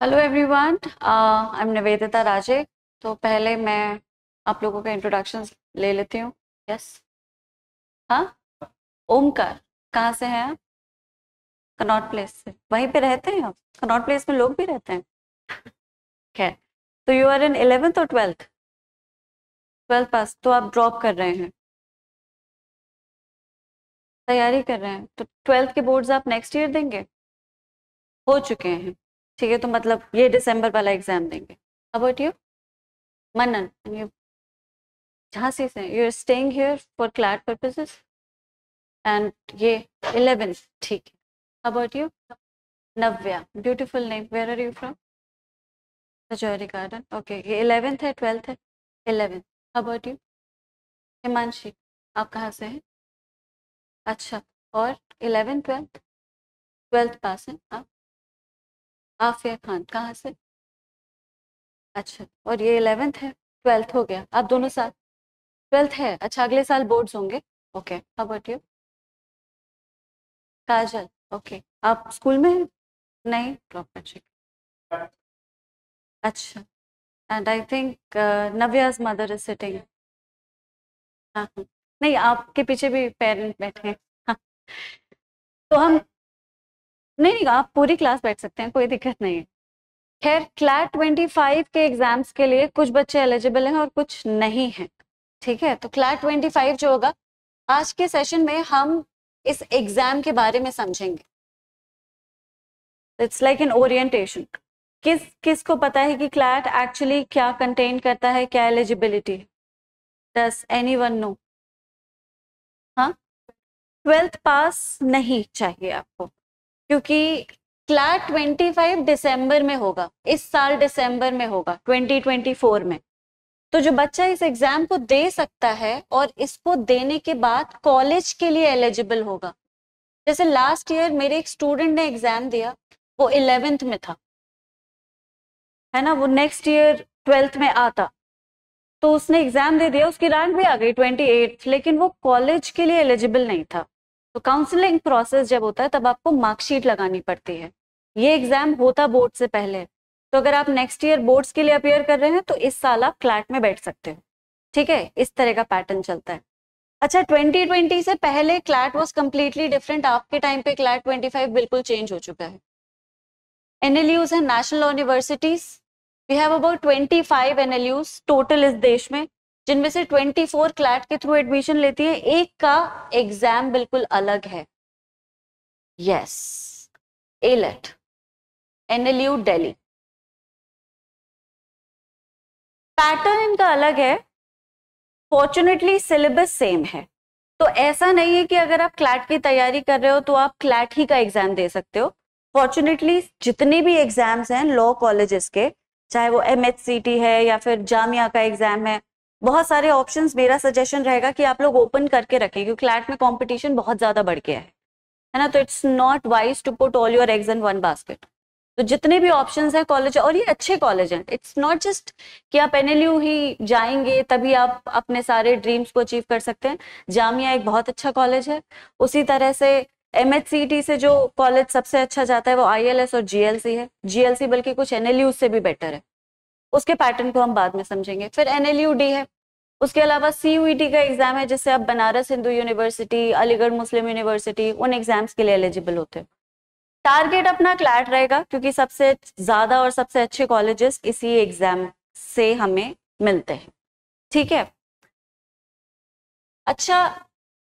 Hello everyone I am Nivedita Raje तो पहले मैं आप लोगों का इंट्रोडक्शन ले लेती हूँ। यस हाँ? ओमकार, कहाँ से हैं आप? कनॉट प्लेस से। वहीं पे रहते हैं आप? कनॉट प्लेस में लोग भी रहते हैं? खैर तो यू आर इन इलेवेंथ और ट्वेल्थ ट्वेल्थ पास तो आप ड्रॉप कर रहे हैं। तैयारी कर रहे हैं। तो ट्वेल्थ के बोर्ड्स आप नेक्स्ट ईयर देंगे? हो चुके हैं। ठीक है तो मतलब ये दिसंबर वाला एग्ज़ाम देंगे। About you Manan you Jhansi से you are staying here for CLAT purposes and ये इलेवेंथ ठीक है। About you Navya beautiful name where are you from Kachori garden okay ये इलेवेंथ है ट्वेल्थ है इलेवेंथ अबाउट यू हिमांशी आप कहाँ से हैं? अच्छा और इलेवेंथ ट्वेल्थ ट्वेल्थ पास हैं आप आफिया खान, कहाँ से? अच्छा और ये इलेवेंथ है? ट्वेल्थ हो गया। आप दोनों साथ ट्वेल्थ है? अच्छा अगले साल बोर्ड्स होंगे। Okay how about you Kajal okay आप स्कूल में नहीं? ड्रॉप कर अच्छा and I think Navya's mother is sitting हाँ नहीं, आपके पीछे भी पेरेंट बैठे हैं। हाँ। तो हम नहीं नहीं, आप पूरी क्लास बैठ सकते हैं, कोई दिक्कत नहीं है। खैर क्लैट ट्वेंटी फाइव के एग्ज़ाम्स के लिए कुछ बच्चे एलिजिबल हैं और कुछ नहीं हैं, ठीक है? तो क्लैट ट्वेंटी फाइव जो होगा, आज के सेशन में हम इस एग्ज़ाम के बारे में समझेंगे। इट्स लाइक एन ओरिएंटेशन किस किस को पता है कि क्लैट एक्चुअली क्या कंटेन करता है, क्या eligibility does anyone know हाँ? ट्वेल्थ पास नहीं चाहिए आपको। क्योंकि क्लैट 25 दिसंबर में होगा, इस साल दिसंबर में होगा 2024 में। तो जो बच्चा इस एग्ज़ाम को दे सकता है और इसको देने के बाद कॉलेज के लिए एलिजिबल होगा। जैसे लास्ट ईयर मेरे एक स्टूडेंट ने एग्ज़ाम दिया, वो इलेवेंथ में था। है ना? वो नेक्स्ट ईयर ट्वेल्थ में आता। तो उसने एग्ज़ाम दे दिया, उसकी रैंक भी आ गई ट्वेंटी लेकिन वो कॉलेज के लिए एलिजिबल नहीं था। तो काउंसलिंग प्रोसेस जब होता है, तब आपको मार्कशीट लगानी पड़ती है। ये एग्ज़ाम होता बोर्ड से पहले। तो अगर आप नेक्स्ट ईयर बोर्ड्स के लिए अपेयर कर रहे हैं तो इस साल आप क्लैट में बैठ सकते हो। ठीक है? इस तरह का पैटर्न चलता है। अच्छा 2020 से पहले क्लैट वॉज़ कम्प्लीटली डिफरेंट आपके टाइम पे क्लैट 25 बिल्कुल चेंज हो चुका है। एनएलयूज है national universities we have about 25 NLUs total इस देश में जिनमें से 24 क्लैट के थ्रू एडमिशन लेती है, एक का एग्ज़ाम बिल्कुल अलग है। Yes AILET NLU Delhi pattern इनका अलग है। फॉर्चुनेटली सिलेबस सेम है। तो ऐसा नहीं है कि अगर आप क्लैट की तैयारी कर रहे हो तो आप क्लैट ही का एग्ज़ाम दे सकते हो। फॉर्चुनेटली जितने भी एग्ज़ाम्स हैं लॉ कॉलेजेस के, चाहे वो एमएचसीटी है या फिर जामिया का एग्ज़ाम है बहुत सारे ऑप्शंस मेरा सजेशन रहेगा कि आप लोग ओपन करके रखें, क्योंकि क्लैट में कंपटीशन बहुत ज़्यादा बढ़ गया है। है ना? तो it's not wise to put all your eggs in one basket तो जितने भी ऑप्शन है कॉलेज और ये अच्छे कॉलेज हैं इट्स नॉट जस्ट कि आप एनएलयू ही जाएँगे, तभी आप अपने सारे ड्रीम्स को अचीव कर सकते हैं। जामिया एक बहुत अच्छा कॉलेज है। उसी तरह से एमएचसीटी से जो कॉलेज सबसे अच्छा जाता है, वो आईएलएस और जीएलसी है। जीएलसी बल्कि कुछ एन से भी बेटर है। उसके पैटर्न को हम बाद में समझेंगे। फिर एन है। उसके अलावा सी का एग्ज़ाम है, जिससे आप बनारस हिंदू यूनिवर्सिटी अलीगढ़ मुस्लिम यूनिवर्सिटी उन एग्ज़ाम्स के लिए एलिजिबल होते हो। टारगेट अपना क्लैट रहेगा, क्योंकि सबसे ज़्यादा और सबसे अच्छे कॉलेजेस इसी एग्ज़ाम से हमें मिलते हैं। ठीक है? अच्छा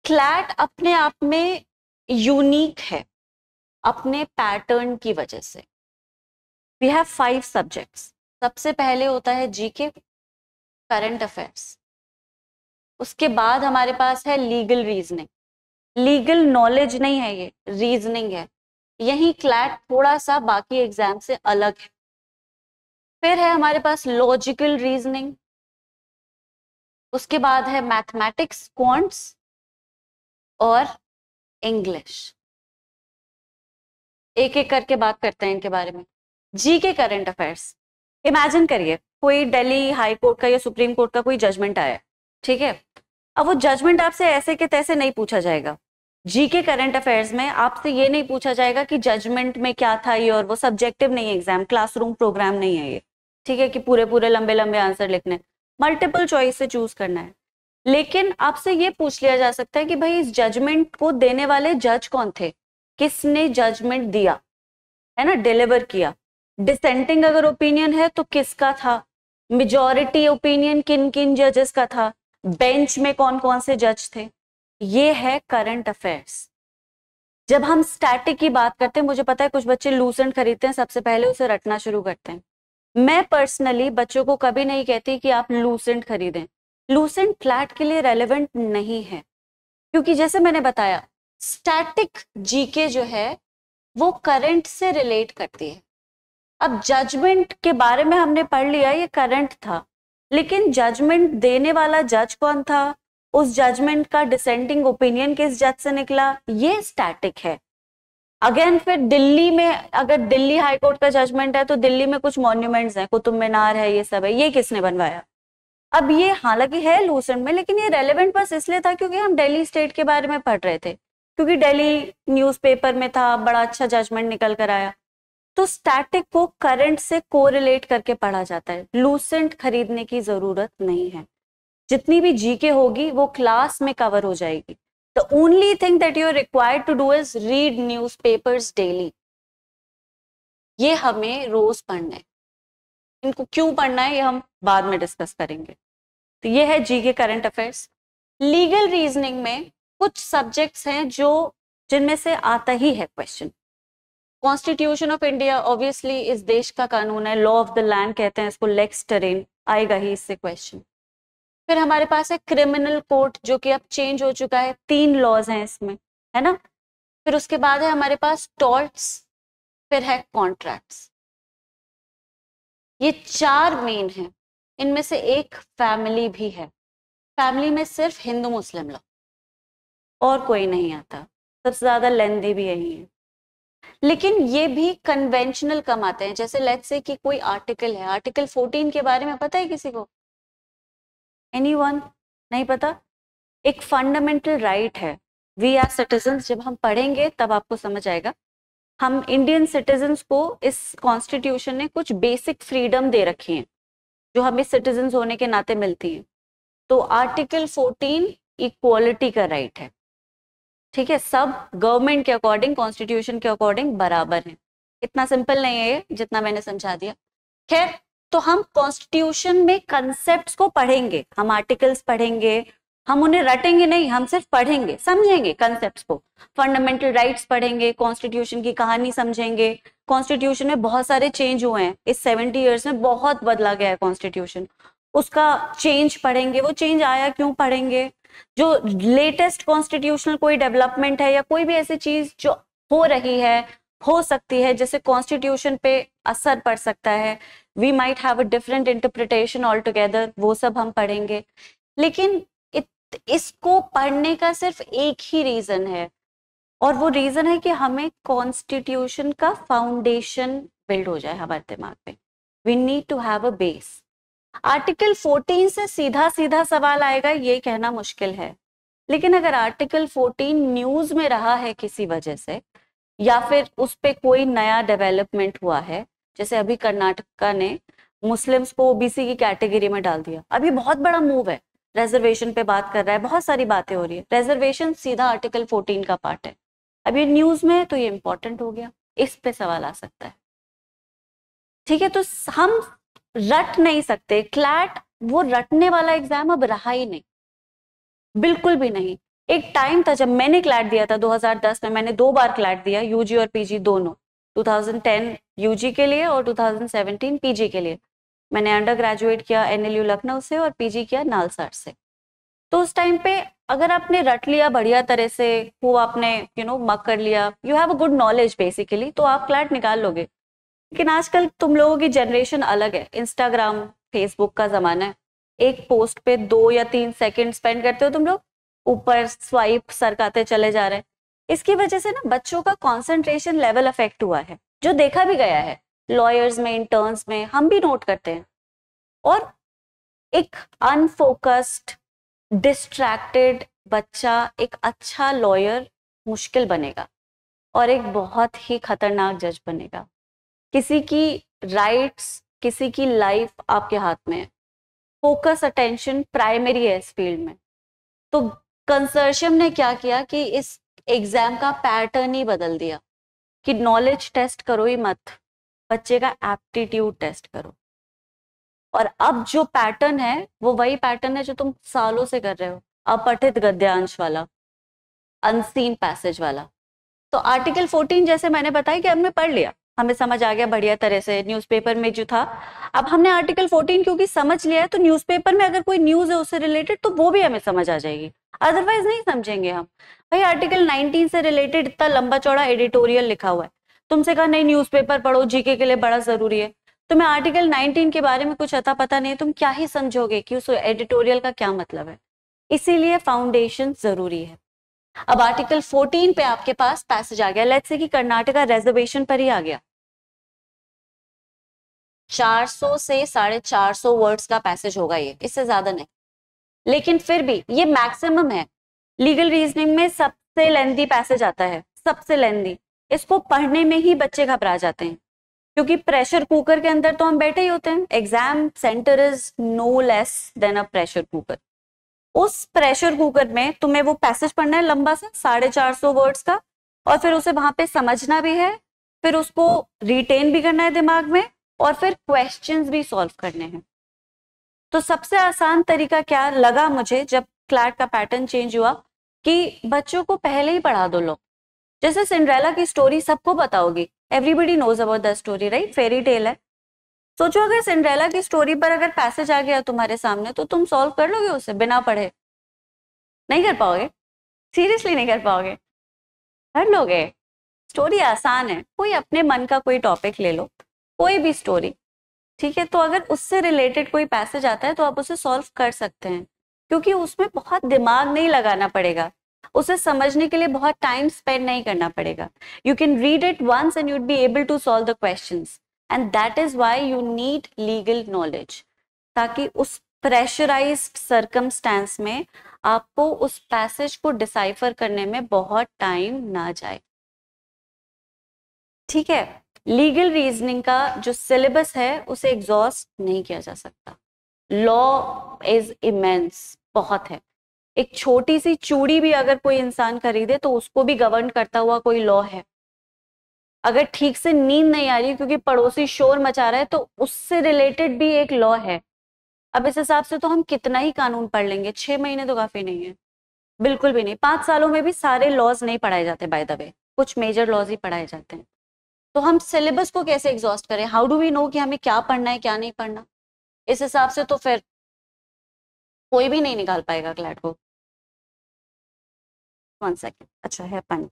क्लैट अपने आप में यूनिक है, अपने पैटर्न की वजह से। वी हैव फाइव सब्जेक्ट्स सबसे पहले होता है जीके करंट अफेयर्स उसके बाद हमारे पास है लीगल रीजनिंग लीगल नॉलेज नहीं है ये रीजनिंग है. यही क्लैट थोड़ा सा बाकी एग्ज़ाम से अलग है. फिर है हमारे पास लॉजिकल रीजनिंग उसके बाद है मैथमेटिक्स क्वांट्स और इंग्लिश एक एक करके बात करते हैं इनके बारे में. जी के करंट अफेयर्स इमेजिन करिए, कोई दिल्ली हाई कोर्ट का या सुप्रीम कोर्ट का कोई जजमेंट आया, ठीक है? अब वो जजमेंट आपसे ऐसे के तैसे नहीं पूछा जाएगा। जी के करंट अफेयर्स में आपसे ये नहीं पूछा जाएगा कि जजमेंट में क्या था ये और वो सब्जेक्टिव नहीं है एग्ज़ाम क्लासरूम प्रोग्राम नहीं है ये, ठीक है? कि पूरे पूरे लंबे लंबे आंसर लिखने। मल्टीपल चॉइस से चूज़ करना है। लेकिन आपसे ये पूछ लिया जा सकता है कि भाई इस जजमेंट को देने वाले जज कौन थे? किसने जजमेंट दिया? है ना? डिलीवर किया। डिसेंटिंग अगर ओपिनियन है तो किसका था? मेजोरिटी ओपिनियन किन किन जजेस का था? बेंच में कौन कौन से जज थे? ये है करंट अफेयर्स जब हम स्टैटिक की बात करते हैं, मुझे पता है कुछ बच्चे लूसेंट खरीदते हैं, सबसे पहले उसे रटना शुरू करते हैं। मैं पर्सनली बच्चों को कभी नहीं कहती कि आप लूसेंट खरीदें। लूसेंट फ्लैट के लिए रेलेवेंट नहीं है। क्योंकि जैसे मैंने बताया स्टैटिक जीके जो है, वो करंट से रिलेट करती है। अब जजमेंट के बारे में हमने पढ़ लिया, ये करंट था। लेकिन जजमेंट देने वाला जज कौन था? उस जजमेंट का डिसेंडिंग ओपिनियन किस जज से निकला? ये स्टैटिक है। अगेन फिर दिल्ली में, अगर दिल्ली हाईकोर्ट का जजमेंट है तो दिल्ली में कुछ मॉन्यूमेंट्स हैं, कुतुब मीनार है, ये सब है, ये किसने बनवाया? अब ये हालाँकि है लूसेंट में, लेकिन ये रेलेवेंट बस इसलिए था क्योंकि हम दिल्ली स्टेट के बारे में पढ़ रहे थे। क्योंकि दिल्ली न्यूज़पेपर में था, बड़ा अच्छा जजमेंट निकल कर आया। तो स्टैटिक को करंट से कोरिलेट करके पढ़ा जाता है। लूसेंट खरीदने की ज़रूरत नहीं है। जितनी भी जीके होगी, वो क्लास में कवर हो जाएगी। The only thing that you are required to do is read newspapers daily ये हमें रोज पढ़ना है। इनको क्यों पढ़ना है, ये हम बाद में डिस्कस करेंगे। तो ये है जी के करंट अफेयर्स लीगल रीजनिंग में कुछ सब्जेक्ट्स हैं जो जिनमें से आता ही है question constitution of India obviously इस देश का कानून है लॉ ऑफ़ द लैंड कहते हैं इसको लेक्स टेरेन आएगा ही इससे क्वेश्चन फिर हमारे पास है क्रिमिनल कोर्ट जो कि अब चेंज हो चुका है, तीन लॉज हैं इसमें, है ना? फिर उसके बाद है हमारे पास टॉल्ट्स फिर है कॉन्ट्रैक्ट्स ये चार मेन हैं, इनमें से एक फैमिली भी है. फैमिली में सिर्फ़ हिंदू मुस्लिम लॉ और कोई नहीं आता. सबसे ज़्यादा लेंदी भी यही है. लेकिन ये भी कन्वेंशनल कम आते हैं। जैसे लेट्स से कि कोई आर्टिकल है आर्टिकल 14 के बारे में पता है किसी को? एनी नहीं पता? एक फंडामेंटल राइट right है। वी आर सिटीजन जब हम पढ़ेंगे तब आपको समझ आएगा। हम इंडियन सिटीजन को इस कॉन्स्टिट्यूशन ने कुछ बेसिक फ्रीडम दे रखी हैं, जो हमें सिटीजन होने के नाते मिलती हैं। तो आर्टिकल 14 इक्वालिटी का राइट right है। ठीक है, सब गवर्नमेंट के अकॉर्डिंग कॉन्स्टिट्यूशन के अकॉर्डिंग बराबर है। इतना सिंपल नहीं है ये, जितना मैंने समझा दिया। खैर तो हम कॉन्स्टिट्यूशन में कंसेप्ट को पढ़ेंगे, हम आर्टिकल्स पढ़ेंगे, हम उन्हें रटेंगे नहीं, हम सिर्फ़ पढ़ेंगे, समझेंगे कंसेप्ट को। फंडामेंटल राइट्स पढ़ेंगे कॉन्स्टिट्यूशन की कहानी समझेंगे। कॉन्स्टिट्यूशन में बहुत सारे चेंज हुए हैं, इस सेवेंटी ईयर्स में बहुत बदला गया है कॉन्स्टिट्यूशन उसका चेंज पढ़ेंगे, वो चेंज आया क्यों पढ़ेंगे? जो लेटेस्ट कॉन्स्टिट्यूशनल कोई डेवलपमेंट है या कोई भी ऐसी चीज़ जो हो रही है हो सकती है जिससे कॉन्स्टिट्यूशन पे असर पड़ सकता है। We might have a different interpretation all together वो सब हम पढ़ेंगे। लेकिन इत, इसको पढ़ने का सिर्फ़ एक ही रीजन है और वो रीजन है कि हमें कॉन्स्टिट्यूशन का फाउंडेशन बिल्ड हो जाए हमारे दिमाग में। We need to have a base article 14 से सीधा सीधा सवाल आएगा, ये कहना मुश्किल है। लेकिन अगर आर्टिकल 14 न्यूज़ में रहा है किसी वजह से, या फिर उस पर कोई नया डेवलपमेंट हुआ है, जैसे अभी कर्नाटका ने मुस्लिम्स को ओबीसी की कैटेगरी में डाल दिया। अभी बहुत बड़ा मूव है, रिजर्वेशन पे बात कर रहा है, बहुत सारी बातें हो रही है। रिजर्वेशन सीधा आर्टिकल 14 का पार्ट है। ये न्यूज़ में तो ये इंपॉर्टेंट हो गया, इस पे सवाल आ सकता है। ठीक है तो हम रट नहीं सकते। क्लैट वो रटने वाला एग्ज़ाम अब रहा ही नहीं। बिल्कुल भी नहीं। एक टाइम था जब मैंने क्लैट दिया था 2010 में मैंने दो बार क्लैट दिया यूजी और पीजी दोनों। 2010 यूजी के लिए और 2017 पीजी के लिए। मैंने अंडर ग्रेजुएट किया एनएलयू लखनऊ से और पीजी किया नालसार से। तो उस टाइम पे अगर आपने रट लिया बढ़िया तरह से वो आपने यू नो मक कर लिया you have a good knowledge basically तो आप क्लैट निकाल लोगे। लेकिन आजकल तुम लोगों की जनरेशन अलग है। इंस्टाग्राम फेसबुक का जमाना है। एक पोस्ट पे दो या तीन सेकंड स्पेंड करते हो तुम लोग, ऊपर स्वाइप सरकाते चले जा रहे हैं। इसकी वजह से ना बच्चों का कंसंट्रेशन लेवल अफेक्ट हुआ है, जो देखा भी गया है। लॉयर्स में इंटर्न्स में, हम भी नोट करते हैं। और एक अनफोकस्ड डिस्ट्रैक्टेड बच्चा एक अच्छा लॉयर मुश्किल बनेगा और एक बहुत ही खतरनाक जज बनेगा। किसी की राइट्स किसी की लाइफ आपके हाथ में है। फोकस अटेंशन प्राइमरी है इस फ़ील्ड में। तो कंसर्शियम ने क्या किया कि इस एग्ज़ाम का पैटर्न ही बदल दिया कि नॉलेज टेस्ट करो ही मत, बच्चे का एप्टीट्यूड टेस्ट करो। और अब जो पैटर्न है, वो वही पैटर्न है जो तुम सालों से कर रहे हो, अपठित गद्यांश वाला अनसीन पैसेज वाला। तो आर्टिकल 14 जैसे मैंने बताया कि हमने पढ़ लिया। हमें समझ आ गया बढ़िया तरह से न्यूज़पेपर में जो था। अब हमने आर्टिकल 14 क्योंकि समझ लिया है तो न्यूज़पेपर में अगर कोई न्यूज़ है उससे रिलेटेड तो वो भी हमें समझ आ जाएगी। अदरवाइज़ नहीं समझेंगे हम। भाई आर्टिकल 19 से रिलेटेड इतना लंबा चौड़ा एडिटोरियल लिखा हुआ है। तुमसे कहा, नहीं न्यूज़पेपर पढ़ो जीके के लिए बड़ा ज़रूरी है। तुम्हें आर्टिकल 19 के बारे में कुछ अता पता नहीं तुम क्या ही समझोगे कि उस एडिटोरियल का क्या मतलब है। इसीलिए फाउंडेशन ज़रूरी है। अब आर्टिकल 14 पे आपके पास पैसेज आ गया। लेट्स से कि कर्नाटका रिजर्वेशन पर ही आ गया। 400 से साढ़े चार सौ वर्ड्स का पैसेज होगा ये। इससे ज़्यादा नहीं। लेकिन फिर भी ये मैक्सिमम है। लीगल रीजनिंग में सबसे लेंदी पैसेज आता है। सबसे लेंदी इसको पढ़ने में ही बच्चे घबरा जाते हैं। क्योंकि प्रेशर कुकर के अंदर तो हम बैठे ही होते हैं। Exam centre is no less than a pressure cooker उस प्रेशर कुकर में तुम्हें वो पैसेज पढ़ना है लंबा सा, साढ़े चार सौ वर्ड्स का, और फिर उसे वहाँ पे समझना भी है, फिर उसको रिटेन भी करना है दिमाग में, और फिर क्वेश्चंस भी सॉल्व करने हैं। तो सबसे आसान तरीका क्या लगा मुझे जब क्लैट का पैटर्न चेंज हुआ कि बच्चों को पहले ही पढ़ा दो लोग। जैसे सिंड्रेला की स्टोरी सबको बताओगी। Everybody knows about the story right fairy tale है। सोचो अगर सिंड्रेला की स्टोरी पर अगर पैसेज आ गया तुम्हारे सामने तो तुम सॉल्व कर लोगे उसे बिना पढ़े? नहीं कर पाओगे? सीरियसली नहीं कर पाओगे? कर लोगे? स्टोरी आसान है। कोई अपने मन का कोई टॉपिक ले लो, कोई भी स्टोरी ठीक है? तो अगर उससे रिलेटेड कोई पैसेज आता है तो आप उसे सॉल्व कर सकते हैं। क्योंकि उसमें बहुत दिमाग नहीं लगाना पड़ेगा। उसे समझने के लिए बहुत टाइम स्पेंड नहीं करना पड़ेगा। You can read it once and you'd be able to solve the question and that is why you need legal knowledge ताकि उस प्रेशराइज सर्कमस्टेंस में आपको उस पैसेज को डिसाइफर करने में बहुत टाइम ना जाए। ठीक है? लीगल रीजनिंग का जो सिलेबस है, उसे एग्जॉस्ट नहीं किया जा सकता। लॉ इज़ इमेंस बहुत है। एक छोटी सी चूड़ी भी अगर कोई इंसान खरीदे तो उसको भी गवर्न करता हुआ कोई लॉ है। अगर ठीक से नींद नहीं आ रही क्योंकि पड़ोसी शोर मचा रहा है तो उससे रिलेटेड भी एक लॉ है। अब इस हिसाब से तो हम कितना ही कानून पढ़ लेंगे, छह महीने तो काफ़ी नहीं है। बिल्कुल भी नहीं। पाँच सालों में भी सारे लॉज नहीं पढ़ाए जाते बाय द वे कुछ मेजर लॉज ही पढ़ाए जाते हैं। तो हम सिलेबस को कैसे एग्जॉस्ट करें? हाउ डू वी नो कि हमें क्या पढ़ना है, क्या नहीं पढ़ना? इस हिसाब से तो फिर कोई भी नहीं निकाल पाएगा क्लैट को। वन सेकेंड अच्छा है पानी।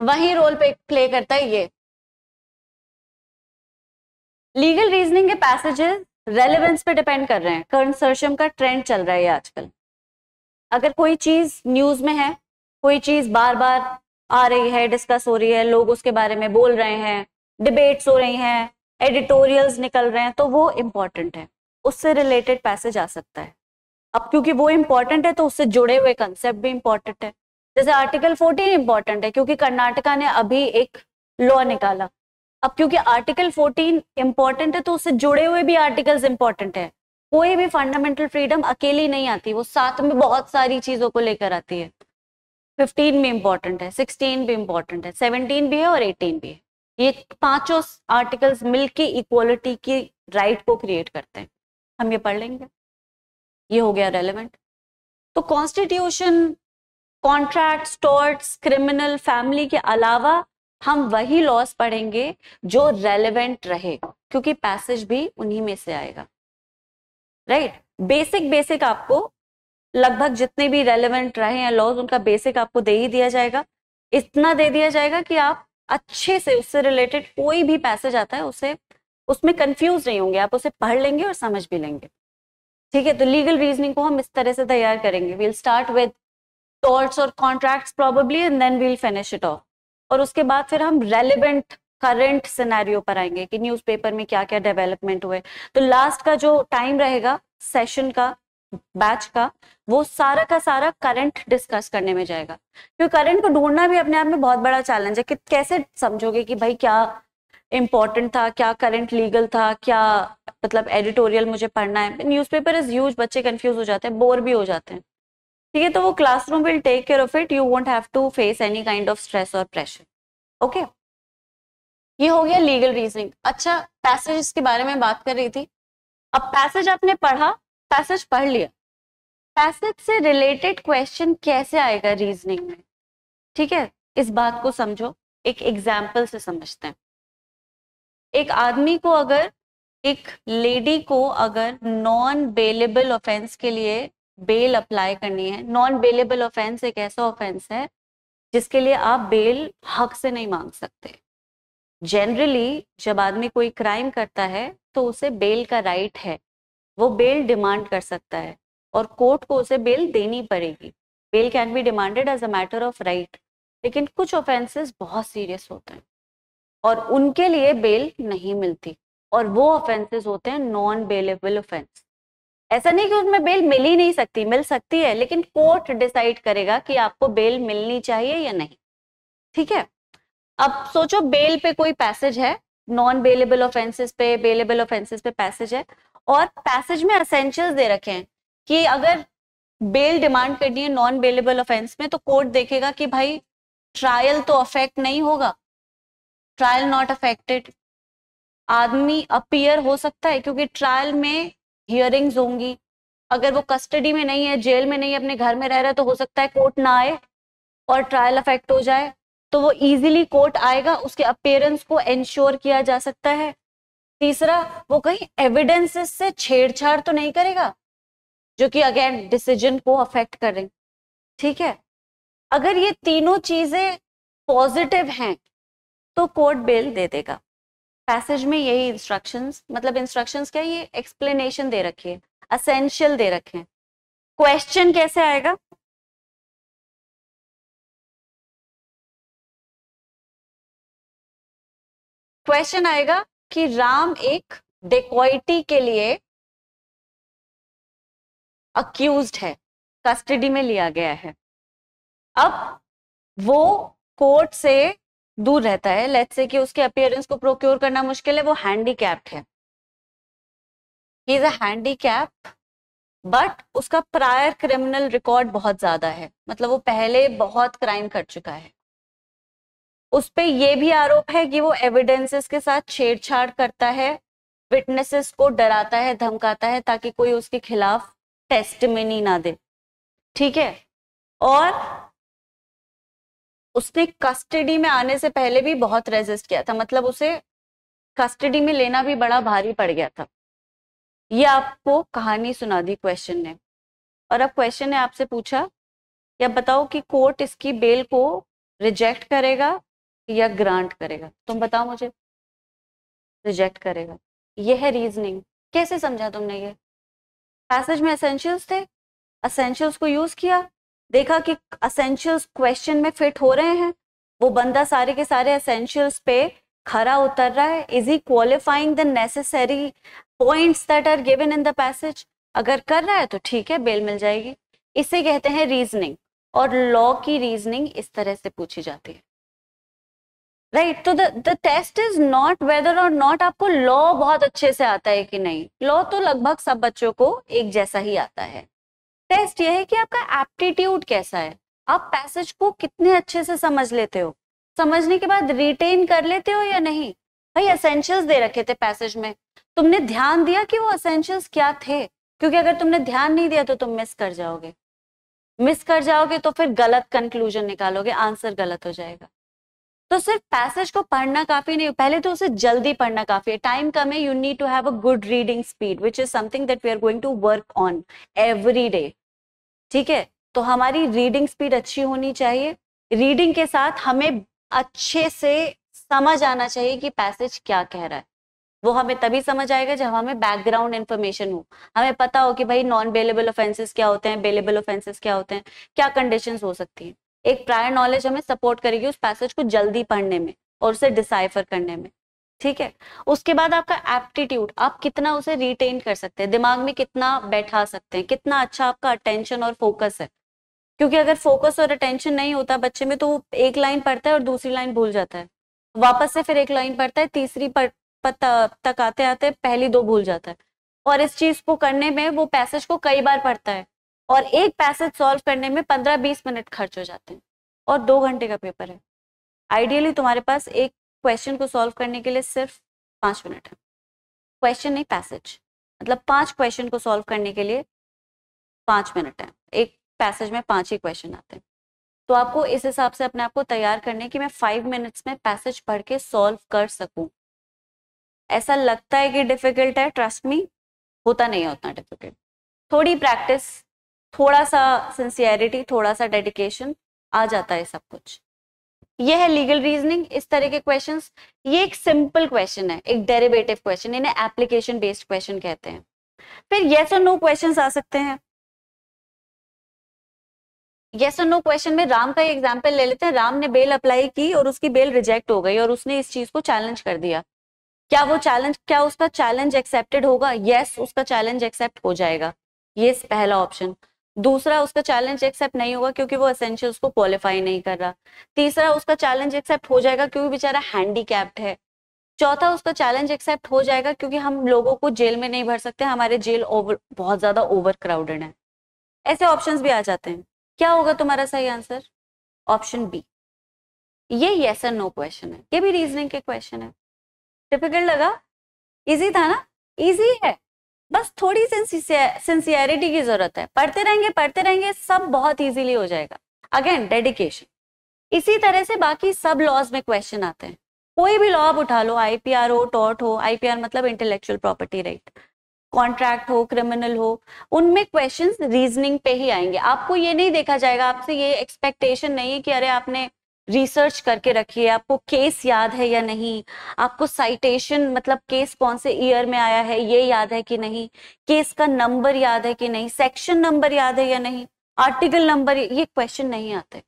वही रोल पे प्ले करता है ये। लीगल रीजनिंग के पैसेजेस रेलेवेंस पे डिपेंड कर रहे हैं। कंसर्शियम का ट्रेंड चल रहा है आजकल। अगर कोई चीज़ न्यूज़ में है, कोई चीज़ बार बार आ रही है डिस्कस हो रही है, लोग उसके बारे में बोल रहे हैं डिबेट्स हो रही हैं एडिटोरियल्स निकल रहे हैं तो वो इम्पोर्टेंट है। उससे रिलेटेड पैसेज आ सकता है। अब क्योंकि वो इम्पोर्टेंट है तो उससे जुड़े हुए कंसेप्ट भी इम्पोर्टेंट है। जैसे आर्टिकल 14 इंपॉर्टेंट है, क्योंकि कर्नाटका ने अभी एक लॉ निकाला। अब क्योंकि आर्टिकल 14 इंपॉर्टेंट है तो उससे जुड़े हुए भी आर्टिकल्स इंपॉर्टेंट है। कोई भी फंडामेंटल फ्रीडम अकेली नहीं आती, वो साथ में बहुत सारी चीज़ों को लेकर आती है। 15 भी इंपॉर्टेंट है 16 भी इंपॉर्टेंट है 17 भी है और 18 भी है। ये पाँचों आर्टिकल्स मिलके इक्वलिटी की राइट को क्रिएट करते हैं। हम ये पढ़ लेंगे। ये हो गया रेलेवेंट तो constitution contract torts criminal family के अलावा हम वही लॉस पढ़ेंगे जो रेलेवेंट रहे, क्योंकि पैसेज भी उन्हीं में से आएगा। राइट बेसिक बेसिक आपको लगभग जितने भी रेलेवेंट रहे हैं लॉज उनका बेसिक आपको दे ही दिया जाएगा। इतना दे दिया जाएगा कि आप अच्छे से, उससे रिलेटेड कोई भी पैसेज आता है, उसे, उसमें कंफ्यूज नहीं होंगे। आप उसे पढ़ लेंगे और समझ भी लेंगे। ठीक है तो लीगल रीजनिंग को हम इस तरह से तैयार करेंगे। विल स्टार्ट विद टॉर्ट्स और contracts probably and then we'll finish it off और उसके बाद फिर हम रेलिवेंट करंट सिनेरियो पर आएँगे कि न्यूज़पेपर में क्या क्या डेवलपमेंट हुए। तो लास्ट का जो टाइम रहेगा सेशन का बैच का, वो सारा का सारा करंट डिस्कस करने में जाएगा। क्योंकि करंट को ढूंढना भी अपने आप में बहुत बड़ा चैलेंज है कि कैसे समझोगे कि भाई क्या इंपॉर्टेंट था, क्या करंट लीगल था, क्या मतलब एडिटोरियल मुझे पढ़ना है। न्यूज़पेपर इज़ ह्यूज बच्चे कंफ्यूज हो जाते हैं बोर भी हो जाते हैं। ठीक है तो वो classroom will take care of it you won't have to face any kind of stress और प्रेशर ओके ये हो गया लीगल रीजनिंग अच्छा पैसेज के बारे में बात कर रही थी। अब पैसेज आपने पढ़ा पैसेज पढ़ लिया। पैसेज से रिलेटेड क्वेश्चन कैसे आएगा रीजनिंग में? ठीक है, इस बात को समझो, एक एग्ज़ाम्पल से समझते हैं। एक आदमी को अगर, एक लेडी को अगर नॉन बेलेबल ऑफेंस के लिए बेल अप्लाई करनी है। नॉन बेलेबल ऑफेंस एक ऐसा ऑफेंस है, जिसके लिए आप बेल हक से नहीं मांग सकते। जनरली जब आदमी कोई क्राइम करता है तो उसे बेल का राइट है। वो बेल डिमांड कर सकता है और कोर्ट को उसे बेल देनी पड़ेगी। Bail can be demanded as a matter of right लेकिन कुछ ऑफेंसेस बहुत सीरियस होते हैं और उनके लिए बेल नहीं मिलती। और वो ऑफेंसेस होते हैं नॉन बेलेबल ऑफेंस ऐसा नहीं कि उसमें बेल मिल ही नहीं सकती, मिल सकती है, लेकिन कोर्ट डिसाइड करेगा कि आपको बेल मिलनी चाहिए या नहीं। ठीक है? अब सोचो बेल पे कोई पैसेज है नॉन बेलेबल ऑफेंसेस पे बेलेबल ऑफेंसेस पे पैसेज है, और पैसेज में असेंशियल्स दे रखे हैं कि अगर बेल डिमांड करनी है नॉन बेलेबल ऑफेंस में तो कोर्ट देखेगा कि भाई ट्रायल तो अफेक्ट नहीं होगा। ट्रायल नॉट अफेक्टेड आदमी अपियर हो सकता है, क्योंकि ट्रायल में हियरिंग्स होंगी। अगर वो कस्टडी में नहीं है, जेल में नहीं है, अपने घर में रह रहा है तो हो सकता है कोर्ट ना आए और ट्रायल अफेक्ट हो जाए। तो वो इजीली कोर्ट आएगा, उसके अपेयरेंस को इंश्योर किया जा सकता है। तीसरा, वो कहीं एविडेंसेस से छेड़छाड़ तो नहीं करेगा, जो कि अगेन डिसीज़न को अफेक्ट करें ठीक है? अगर ये तीनों चीज़ें पॉजिटिव हैं तो कोर्ट बेल दे देगा। पैसेज में यही इंस्ट्रक्शंस मतलब इंस्ट्रक्शंस क्या, ये एक्सप्लेनेशन दे रखी है असेंशियल दे रखे हैं। क्वेश्चन कैसे आएगा? क्वेश्चन आएगा कि राम एक डेकोइटी के लिए अक्यूज है कस्टडी में लिया गया है। अब वो कोर्ट से दूर रहता है। लेट्स से कि उसके अपियरेंस को प्रोक्योर करना मुश्किल है, वो हैंडीकैप्ड है। ही इज़ अ बट उसका प्रायर क्रिमिनल रिकॉर्ड बहुत ज़्यादा है। मतलब वो पहले बहुत क्राइम कर चुका है। उस पर यह भी आरोप है कि वो एविडेंसेस के साथ छेड़छाड़ करता है विटनेसेस को डराता है, धमकाता है, ताकि कोई उसके खिलाफ टेस्टमिनी ना दे। ठीक है? और उसने कस्टडी में आने से पहले भी बहुत रेजिस्ट किया था। मतलब उसे कस्टडी में लेना भी बड़ा भारी पड़ गया था। ये आपको कहानी सुना दी क्वेश्चन ने। और अब क्वेश्चन ने आपसे पूछा, या बताओ कि कोर्ट इसकी बेल को रिजेक्ट करेगा या ग्रांट करेगा? तुम बताओ मुझे। रिजेक्ट करेगा। यह है रीजनिंग कैसे समझा तुमने ये? पैसेज में असेंशियल्स थे। असेंशियल्स को यूज़ किया। देखा कि असेंशियल्स क्वेश्चन में फिट हो रहे हैं? वो बंदा सारे के सारे असेंशियल्स पे खरा उतर रहा है। Is he qualifying the necessary points that are given in the passage अगर कर रहा है तो ठीक है बेल मिल जाएगी। इसे कहते हैं रीजनिंग और लॉ की रीजनिंग इस तरह से पूछी जाती है। राइट तो the test is not whether और नॉट आपको लॉ बहुत अच्छे से आता है कि नहीं। लॉ तो लगभग सब बच्चों को एक जैसा ही आता है। टेस्ट ये है कि आपका एप्टीट्यूड कैसा है। आप पैसेज को कितने अच्छे से समझ लेते हो? समझने के बाद रिटेन कर लेते हो या नहीं? भाई असेंशियल्स दे रखे थे पैसेज में। तुमने ध्यान दिया कि वो असेंशियल्स क्या थे? क्योंकि अगर तुमने ध्यान नहीं दिया तो तुम मिस कर जाओगे। मिस कर जाओगे तो फिर गलत कंक्लूजन निकालोगे आंसर गलत हो जाएगा। तो सिर्फ़ पैसेज को पढ़ना काफ़ी नहीं, पहले तो उसे जल्दी पढ़ना काफ़ी है। टाइम कम है you need to have a good reading speed which is something that we are going to work on every day ठीक है? तो हमारी रीडिंग स्पीड अच्छी होनी चाहिए। रीडिंग के साथ हमें अच्छे से समझ आना चाहिए कि पैसेज क्या कह रहा है। वो हमें तभी समझ आएगा जब हमें बैकग्राउंड इन्फॉर्मेशन हो। हमें पता हो कि भाई नॉन बेलेबल ऑफेंसेस क्या होते हैं बेलेबल ऑफेंसेस क्या होते हैं, क्या कंडीशंस हो सकती हैं। एक प्रायर नॉलेज हमें सपोर्ट करेगी उस पैसेज को जल्दी पढ़ने में और उसे डिसाइफर करने में ठीक है? उसके बाद आपका एप्टीट्यूड आप कितना उसे रिटेन कर सकते हैं? दिमाग में कितना बैठा सकते हैं? कितना अच्छा आपका अटेंशन और फोकस है? क्योंकि अगर फोकस और अटेंशन नहीं होता बच्चे में तो वो एक लाइन पढ़ता है और दूसरी लाइन भूल जाता है। वापस से फिर एक लाइन पढ़ता है तीसरी पर, तक आते आते पहली दो भूल जाता है। और इस चीज़ को करने में वो पैसेज को कई बार पढ़ता है। और एक पैसेज सॉल्व करने में पंद्रह बीस मिनट खर्च हो जाते हैं और दो घंटे का पेपर है। आइडियली तुम्हारे पास एक क्वेश्चन को सॉल्व करने के लिए सिर्फ़ पाँच मिनट है। क्वेश्चन नहीं पैसेज मतलब पाँच क्वेश्चन को सॉल्व करने के लिए पाँच मिनट है। एक पैसेज में पाँच ही क्वेश्चन आते हैं। तो आपको इस हिसाब से अपने आप को तैयार करने की मैं फाइव मिनट्स में पैसेज पढ़ के सॉल्व कर सकूँ। ऐसा लगता है कि डिफ़िकल्ट है ट्रस्ट मी होता नहीं है उतना डिफ़िकल्ट थोड़ी प्रैक्टिस थोड़ा सा सिंसियरिटी थोड़ा सा डेडिकेशन आ जाता है सब कुछ। ये है लीगल रीजनिंग इस तरह के क्वेश्चंस ये एक सिंपल क्वेश्चन है एक डेरिवेटिव क्वेश्चन इन्हें एप्लीकेशन बेस्ड क्वेश्चन कहते हैं। फिर येस और नो क्वेश्चंस आ सकते हैं। येस और नो क्वेश्चन में राम का एग्ज़ाम्पल ले लेते हैं। राम ने बेल अप्लाई की और उसकी बेल रिजेक्ट हो गई और उसने इस चीज़ को चैलेंज कर दिया। क्या वो चैलेंज क्या उसका चैलेंज एक्सेप्टेड होगा? यस yes, उसका चैलेंज एक्सेप्ट हो जाएगा। ये पहला ऑप्शन दूसरा उसका चैलेंज एक्सेप्ट नहीं होगा क्योंकि वो असेंशियल उसको क्वालिफाई नहीं कर रहा। तीसरा उसका चैलेंज एक्सेप्ट हो जाएगा क्योंकि बेचारा हैंडीकैप्ड है। चौथा उसका चैलेंज एक्सेप्ट हो जाएगा क्योंकि हम लोगों को जेल में नहीं भर सकते, हमारे जेल ओवर बहुत ज़्यादा ओवर क्राउडेड है। ऐसे ऑप्शंस भी आ जाते हैं। क्या होगा तुम्हारा सही आंसर ऑप्शन बी ये यस एंड नो क्वेश्चन है। ये भी रीजनिंग के क्वेश्चन है। डिफ़िकल्ट लगा। इजी था ना? इजी है। बस थोड़ी सिंसियरिटी की ज़रूरत है। पढ़ते रहेंगे पढ़ते रहेंगे, सब बहुत इजीली हो जाएगा। अगेन डेडिकेशन इसी तरह से बाकी सब लॉज में क्वेश्चन आते हैं। कोई भी लॉ आप उठा लो आईपीआर हो टॉट हो आईपीआर मतलब इंटेलेक्चुअल प्रॉपर्टी राइट कॉन्ट्रैक्ट हो क्रिमिनल हो, उनमें क्वेश्चंस रीजनिंग पे ही आएँगे। आपको ये नहीं देखा जाएगा, आपसे ये एक्सपेक्टेशन नहीं है कि अरे आपने रिसर्च करके रखिए। आपको केस याद है या नहीं? आपको साइटेशन मतलब केस कौन से ईयर में आया है, ये याद है कि नहीं? केस का नंबर याद है कि नहीं? सेक्शन नंबर याद है या नहीं? आर्टिकल नंबर ये क्वेश्चन नहीं आते।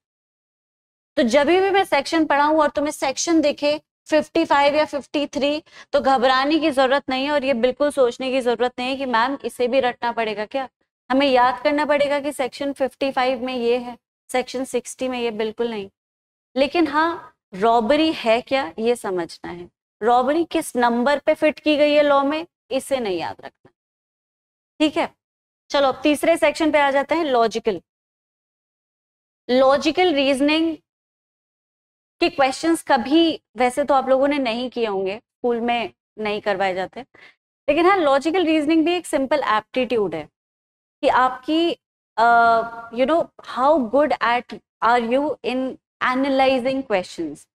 तो जब भी मैं सेक्शन पढ़ाऊं और तुम्हें सेक्शन देखे 55 या 53 तो घबराने की ज़रूरत नहीं है और ये बिल्कुल सोचने की ज़रूरत नहीं है कि मैम, इसे भी रटना पड़ेगा क्या? हमें याद करना पड़ेगा कि सेक्शन 55 में ये है सेक्शन 60 में ये बिल्कुल नहीं। लेकिन हाँ रॉबरी है क्या? ये समझना है। रॉबरी किस नंबर पे फिट की गई है लॉ में? इसे नहीं याद रखना। ठीक है? चलो, अब तीसरे सेक्शन पे आ जाते हैं लॉजिकल लॉजिकल रीजनिंग के क्वेश्चंस कभी, वैसे तो आप लोगों ने नहीं किए होंगे स्कूल में नहीं करवाए जाते। लेकिन हाँ लॉजिकल रीजनिंग भी एक सिंपल एप्टीट्यूड है कि आपकी you know how good at are you in analysing questions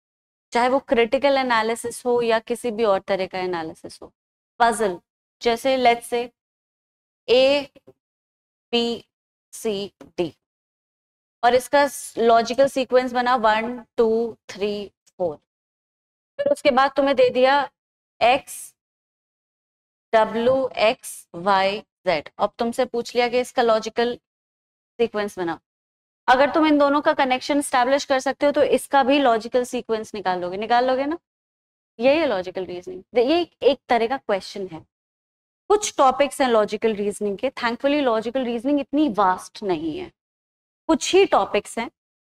चाहे वो क्रिटिकल एनालिसिस हो या किसी भी और तरह का एनालिसिस हो. पजल जैसे let's say A B C D और इसका लॉजिकल सीक्वेंस बना वन टू थ्री फोर फिर उसके बाद तुम्हें दे दिया X W X Y Z अब तुमसे पूछ लिया कि इसका लॉजिकल सीक्वेंस बना। अगर तुम इन दोनों का कनेक्शन स्टैब्लिश कर सकते हो तो इसका भी लॉजिकल सीक्वेंस निकाल लोगे निकाल लोगे ना? यही है लॉजिकल रीजनिंग ये एक तरह का क्वेश्चन है। कुछ टॉपिक्स हैं लॉजिकल रीजनिंग के। थैंकफुली लॉजिकल रीजनिंग इतनी वास्ट नहीं है। कुछ ही टॉपिक्स हैं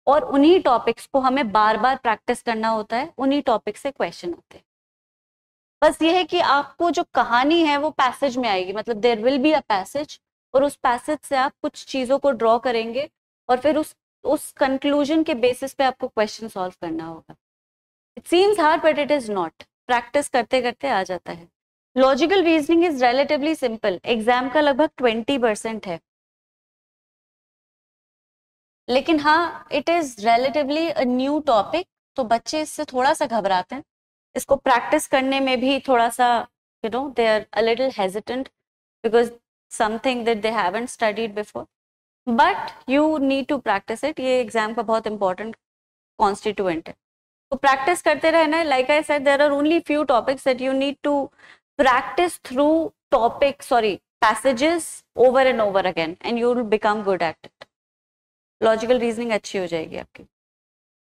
और उन्हीं टॉपिक्स को हमें बार बार प्रैक्टिस करना होता है, उन्हीं टॉपिक से क्वेश्चन आते हैं। बस ये है कि आपको जो कहानी है, वो पैसेज में आएगी। मतलब there will be a passage और उस पैसेज से आप कुछ चीज़ों को ड्रॉ करेंगे और फिर उस उस कंक्लूजन के बेसिस पे आपको क्वेश्चन सॉल्व करना होगा। It seems hard but it is not practice करते करते आ जाता है। Logical reasoning is relatively simple exam का लगभग ट्वेंटी परसेंट है। लेकिन हाँ it is relatively a new topic तो बच्चे इससे थोड़ा सा घबराते हैं। इसको प्रैक्टिस करने में भी थोड़ा सा you know they are a little hesitant because something that they haven't studied before but you need to practise it ये एग्ज़ाम का बहुत इंपॉर्टेंट कॉन्स्टिट्यूएंट है। तो प्रैक्टिस करते रहना है। Like I said there are only few topics that you need to practise through topic sorry passages over and over again and you will become good at it logical reasoning अच्छी हो जाएगी आपकी।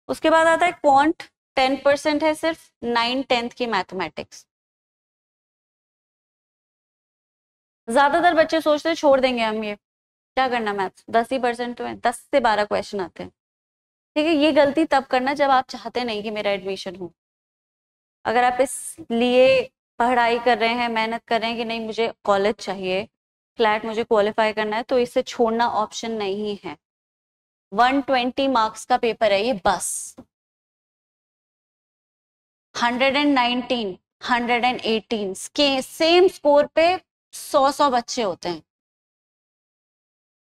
उसके बाद आता है क्वांट टेन परसेंट है सिर्फ़ नाइन टेंथ की मैथमेटिक्स ज़्यादातर बच्चे सोचते छोड़ देंगे हम ये। क्या करना मैथ्स दस ही परसेंट तो है, दस से बारह क्वेश्चन आते हैं। ठीक है, ये गलती तब करना जब आप चाहते नहीं कि मेरा एडमिशन हो। अगर आप इस लिए पढ़ाई कर रहे हैं, मेहनत कर रहे हैं कि नहीं, मुझे कॉलेज चाहिए फ्लैट मुझे क्वालिफाई करना है तो इसे छोड़ना ऑप्शन नहीं है। 120 मार्क्स का पेपर है ये, बस। 119 118 के सेम स्कोर पे 100 100 बच्चे होते हैं।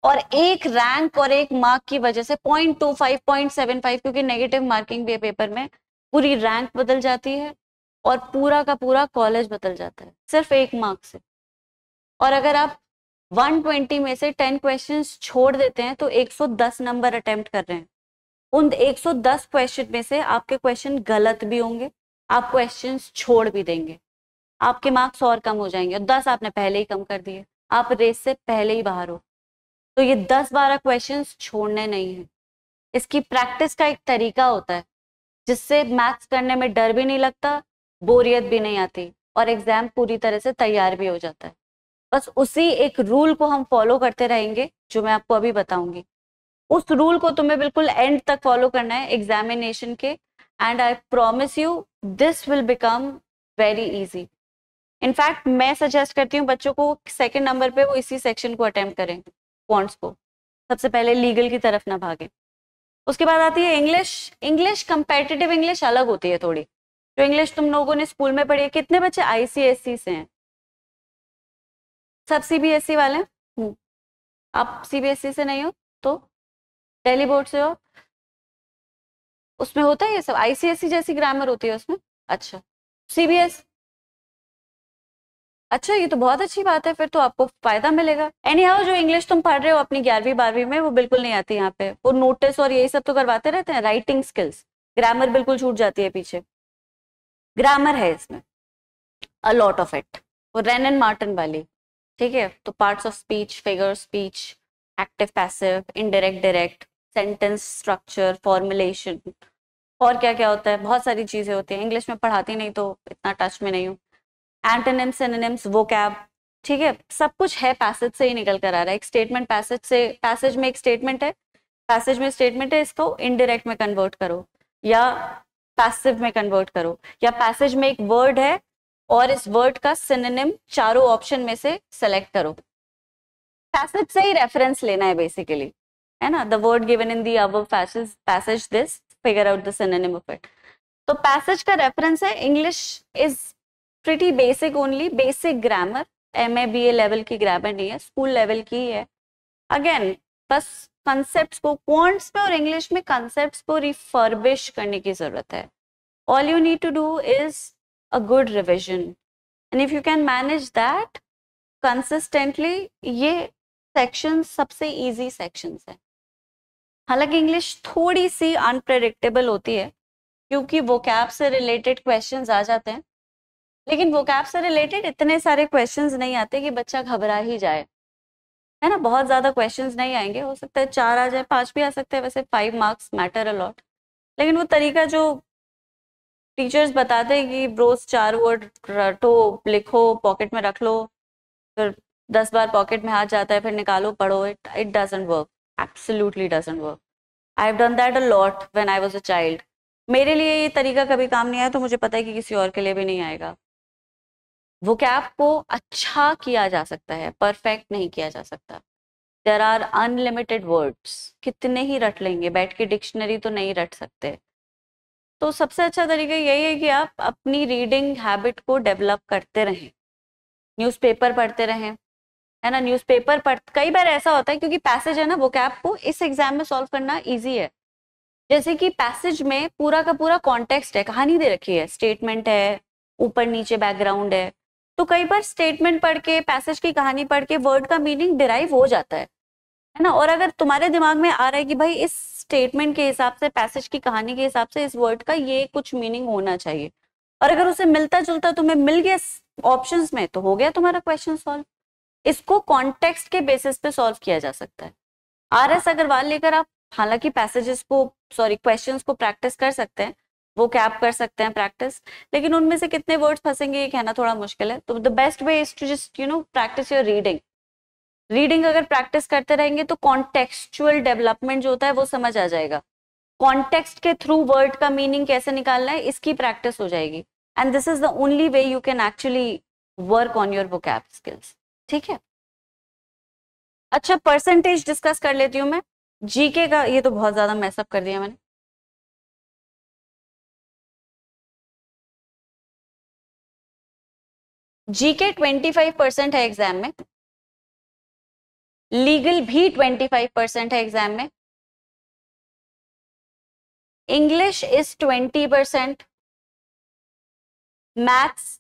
और एक रैंक और एक मार्क की वजह से point two five point seven five क्योंकि नेगेटिव मार्किंग भी है पेपर में, पूरी रैंक बदल जाती है और पूरा का पूरा कॉलेज बदल जाता है, सिर्फ़ एक मार्क से। और अगर आप 120 में से 10 क्वेश्चंस छोड़ देते हैं तो 110 नंबर अटेम्प्ट कर रहे हैं। उन 110 क्वेश्चन में से आपके क्वेश्चन गलत भी होंगे, आप क्वेश्चन छोड़ भी देंगे। आपके मार्क्स और कम हो जाएँगे दस आपने पहले ही कम कर दिए, आप रेस से पहले ही बाहर हो। तो ये दस बारह क्वेश्चंस छोड़ने नहीं है। इसकी प्रैक्टिस का एक तरीका होता है, जिससे मैथ्स करने में डर भी नहीं लगता, बोरियत भी नहीं आती और एग्ज़ाम पूरी तरह से तैयार भी हो जाता है। बस उसी एक रूल को हम फॉलो करते रहेंगे, जो मैं आपको अभी बताऊँगी। उस रूल को तुम्हें बिल्कुल एंड तक फॉलो करना है एग्जामिनेशन के end I promise you this will become very easy in fact मैं सजेस्ट करती हूँ बच्चों को सेकेंड नंबर पे वो इसी सेक्शन को अटेम्प्ट करें। पॉइंट्स को। सबसे पहले लीगल की तरफ़ ना भागे। उसके बाद आती है इंग्लिश इंग्लिश कंपेटिटिव इंग्लिश अलग होती है थोड़ी। जो इंग्लिश तुम लोगों ने स्कूल में पढ़ी है, कितने बच्चे आईसीएससी से हैं? सब सीबीएसई वाले हैं? हम्म। आप सीबीएसई से नहीं हो तो दिल्ली बोर्ड से हो। उसमें होता है ये सब? आईसीएससी जैसी ग्रामर होती है उसमें? अच्छा। सीबीएस अच्छा ये तो बहुत अच्छी बात है, फिर तो आपको फ़ायदा मिलेगा। एनी हाउ जो इंग्लिश तुम पढ़ रहे हो अपनी ग्यारहवीं, बारहवीं में, वो बिल्कुल नहीं आती यहाँ पे। वो नोटिस और यही सब तो करवाते रहते हैं राइटिंग स्किल्स ग्रामर बिल्कुल छूट जाती है पीछे। ग्रामर है इसमें। अ लॉट ऑफ़ इट वो रेन एंड मार्टन वाली। ठीक है? तो parts of speech figure speech active passive indirect direct sentence structure formulation और क्या क्या होता है? बहुत सारी चीज़ें होती हैं। इंग्लिश में पढ़ाती नहीं तो इतना टच में नहीं हूँ। एंटोनिम्स सिनोनिम्स वो कैब ठीक है? सब कुछ है पैसेज से ही निकल कर आ रहा है। एक स्टेटमेंट पैसेज से पैसेज में एक स्टेटमेंट है। पैसेज में स्टेटमेंट है, इसको इनडायरेक्ट में कन्वर्ट करो। या पैसिव में कन्वर्ट करो। या पैसेज में एक वर्ड है और इस वर्ड का सिनोनिम चारों ऑप्शन में से सेलेक्ट करो। पैसेज से ही रेफरेंस लेना है बेसिकली है ना? The word given in the above passage this figure out the of it तो पैसेज का रेफरेंस है English is pretty basic only basic grammar M A B A level की ग्रामर नहीं है स्कूल लेवल की है अगेन बस concept को क्वांट्स में और इंग्लिश में कंसेप्ट को रिफर्बिश करने की ज़रूरत है. All you need to do is a good revision and if you can manage that consistently ये सेक्शन सबसे इजी सेक्शंस है. हालाँकि इंग्लिश थोड़ी सी अनप्रडिक्टेबल होती है, क्योंकि वो कैब से रिलेटेड क्वेश्चंस आ जाते हैं लेकिन वो कैप से रिलेटेड इतने सारे क्वेश्चंस नहीं आते कि बच्चा घबरा ही जाए। है ना? बहुत ज़्यादा क्वेश्चंस नहीं आएँगे। हो सकता है चार आ जाए, पाँच भी आ सकते हैं। वैसे फाइव मार्क्स मैटर अलॉट लेकिन वो तरीका जो टीचर्स बताते हैं कि रोज चार वर्ड रटो, लिखो पॉकेट में रख लो, फिर दस बार पॉकेट में हाथ जाता है, फिर निकालो, पढ़ो। It it doesn't work absolutely doesn't work I have done that a lot when I was a child मेरे लिए ये तरीका कभी काम नहीं आया तो मुझे पता है कि किसी और के लिए भी नहीं आएगा। वो को अच्छा किया जा सकता है, परफेक्ट नहीं किया जा सकता? देर आर अनलिमिटेड वर्ड्स कितने ही रट लेंगे, बैठ के डिक्शनरी तो नहीं रट सकते। तो सबसे अच्छा तरीका यही है कि आप अपनी रीडिंग हैबिट को डेवलप करते रहें। न्यूज़पेपर पढ़ते रहें। है ना? न्यूज़पेपर पढ़, कई बार ऐसा होता है क्योंकि पैसेज है ना, वो कैप को इस एग्ज़ाम में सॉल्व करना ईजी है। जैसे कि पैसेज में पूरा का पूरा कॉन्टेक्स्ट है, कहानी दे रखी है। स्टेटमेंट है, ऊपर नीचे बैकग्राउंड है। तो कई बार स्टेटमेंट पढ़ के पैसेज की कहानी पढ़ के वर्ड का मीनिंग डिराइव हो जाता है है ना? और अगर तुम्हारे दिमाग में आ रहा है कि भाई इस स्टेटमेंट के हिसाब से पैसेज की कहानी के हिसाब से, इस वर्ड का ये कुछ मीनिंग होना चाहिए। और अगर उसे मिलता जुलता तुम्हें मिल गया ऑप्शन में तो हो गया तुम्हारा क्वेश्चन सॉल्व इसको कॉन्टेक्स्ट के बेसिस पे सॉल्व किया जा सकता है। आर एस अग्रवाल लेकर आप, हालाँकि पैसेजेस को सॉरी क्वेश्चंस को प्रैक्टिस कर सकते हैं वो कैप कर सकते हैं प्रैक्टिस लेकिन उनमें से कितने वर्ड्स फंसेंगे, ये कहना थोड़ा मुश्किल है। तो the best way is to just you know practise your reading reading अगर प्रैक्टिस करते रहेंगे तो कॉन्टेक्चुअल डेवलपमेंट जो होता है वो समझ आ जाएगा। कॉन्टेक्स्ट के थ्रू वर्ड का मीनिंग कैसे निकालना है, इसकी प्रैक्टिस हो जाएगी। And this is the only way you can actually work on your vocab skills ठीक है? अच्छा परसेंटेज डिस्कस कर लेती हूँ मैं। जीके का, ये तो बहुत ज़्यादा मैसअप कर दिया मैंने। जीके 25 परसेंट है एग्ज़ाम में. लीगल भी 25 परसेंट है एग्ज़ाम में. English is 20 percent maths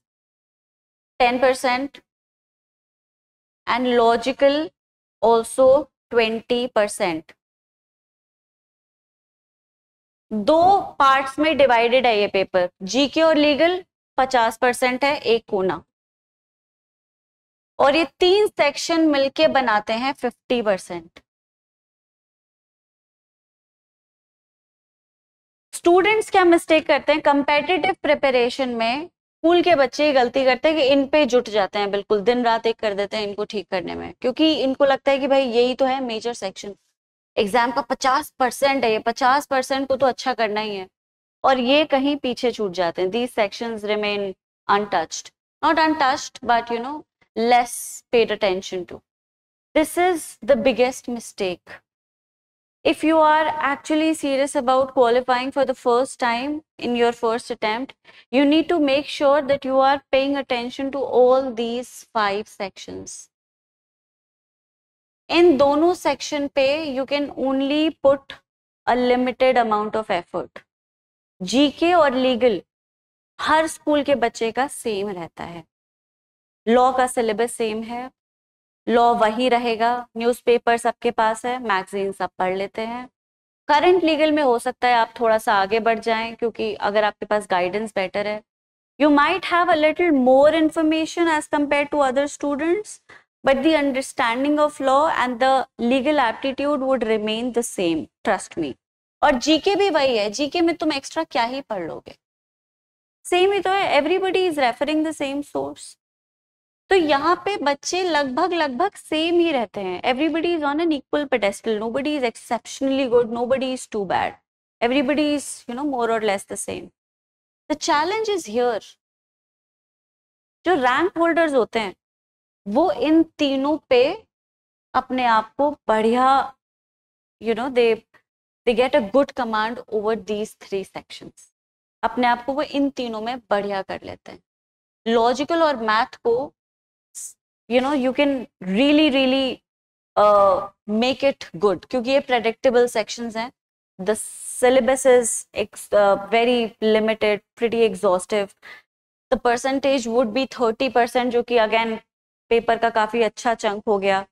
10 percent and logical also 20 percent दो पार्ट्स में डिवाइडेड है ये पेपर जीके और लीगल 50 परसेंट है, एक कोना और ये तीन सेक्शन मिलके बनाते हैं 50 परसेंट स्टूडेंट्स क्या मिस्टेक करते हैं? कंपेटिटिव प्रिपरेशन में स्कूल के बच्चे ये गलती करते हैं कि इन पे जुट जाते हैं, बिल्कुल दिन रात एक कर देते हैं इनको ठीक करने में। क्योंकि इनको लगता है कि भाई यही तो है मेजर सेक्शन एग्ज़ाम का पचास परसेंट है, ये पचास परसेंट को तो अच्छा करना ही है। और ये कहीं पीछे छूट जाते हैं। These section remain untouched not untouched but you know Less paid attention to this is the biggest mistake if you are actually serious about qualifying for the first time in your first attempt, you need to make sure that you are paying attention to all these five sections. In dono section पे you can only put a limited amount of effort. GK और legal हर school के बच्चे का same रहता है law का syllabus same है। Law वही रहेगा। न्यूज़पेपर सबके पास है। मैगजीन सब पढ़ लेते हैं। करंट लीगल में हो सकता है आप थोड़ा सा आगे बढ़ जाएँ, क्योंकि अगर आपके पास गाइडेंस बेटर है। You might have a little more information as compare to other students but the understanding of law and the legal aptitude would remain the same trust me और जीके भी वही है। जीके में तुम extra क्या ही पढ़ लोगे। सेम ही तो है। Everybody is referring the same source तो यहाँ पे बच्चे लगभग लगभग सेम ही रहते हैं। Everybody is on an equal pedestal nobody is exceptionally good nobody is too bad everybody is you know more or less the same the challenge is here जो रैंक होल्डर्स होते हैं, वो इन तीनों पे अपने आप को बढ़िया you know they they get a good command over these three sections अपने आप को वो इन तीनों में बढ़िया कर लेते हैं। लॉजिकल और मैथ को you know you can really really make it good क्योंकि ये प्रेडिक्टेबल सेक्शन हैं. The syllabus is very limited pretty exhaustive the percentage would be thirty percent जो कि अगेन पेपर का काफ़ी अच्छा चंक हो गया.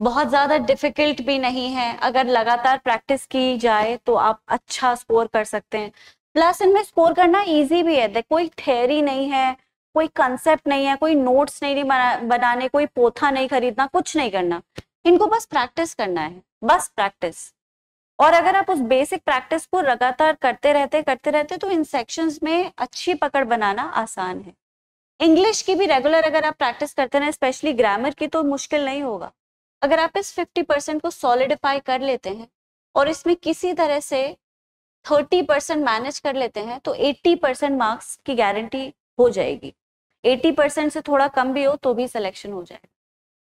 बहुत ज़्यादा डिफ़िकल्ट भी नहीं है. अगर लगातार प्रैक्टिस की जाए तो आप अच्छा स्कोर कर सकते हैं. प्लस इनमें स्कोर करना ईजी भी है. कोई थेरी नहीं है. कोई कंसेप्ट नहीं है कोई नोट्स नहीं बना, बनाने कोई पोथा नहीं खरीदना कुछ नहीं करना। इनको बस प्रैक्टिस करना है बस प्रैक्टिस और अगर आप उस बेसिक प्रैक्टिस को लगातार करते रहते करते रहते तो इन सेक्शंस में अच्छी पकड़ बनाना आसान है। इंग्लिश की भी रेगुलर अगर आप प्रैक्टिस करते रहे स्पेशली ग्रामर की तो मुश्किल नहीं होगा। अगर आप इस 50 परसेंट को सॉलिडिफाई कर लेते हैं और इसमें किसी तरह से 30 परसेंट मैनेज कर लेते हैं तो 80 परसेंट मार्क्स की गारंटी हो जाएगी। 80 परसेंट से थोड़ा कम भी हो तो भी सिलेक्शन हो जाएगा।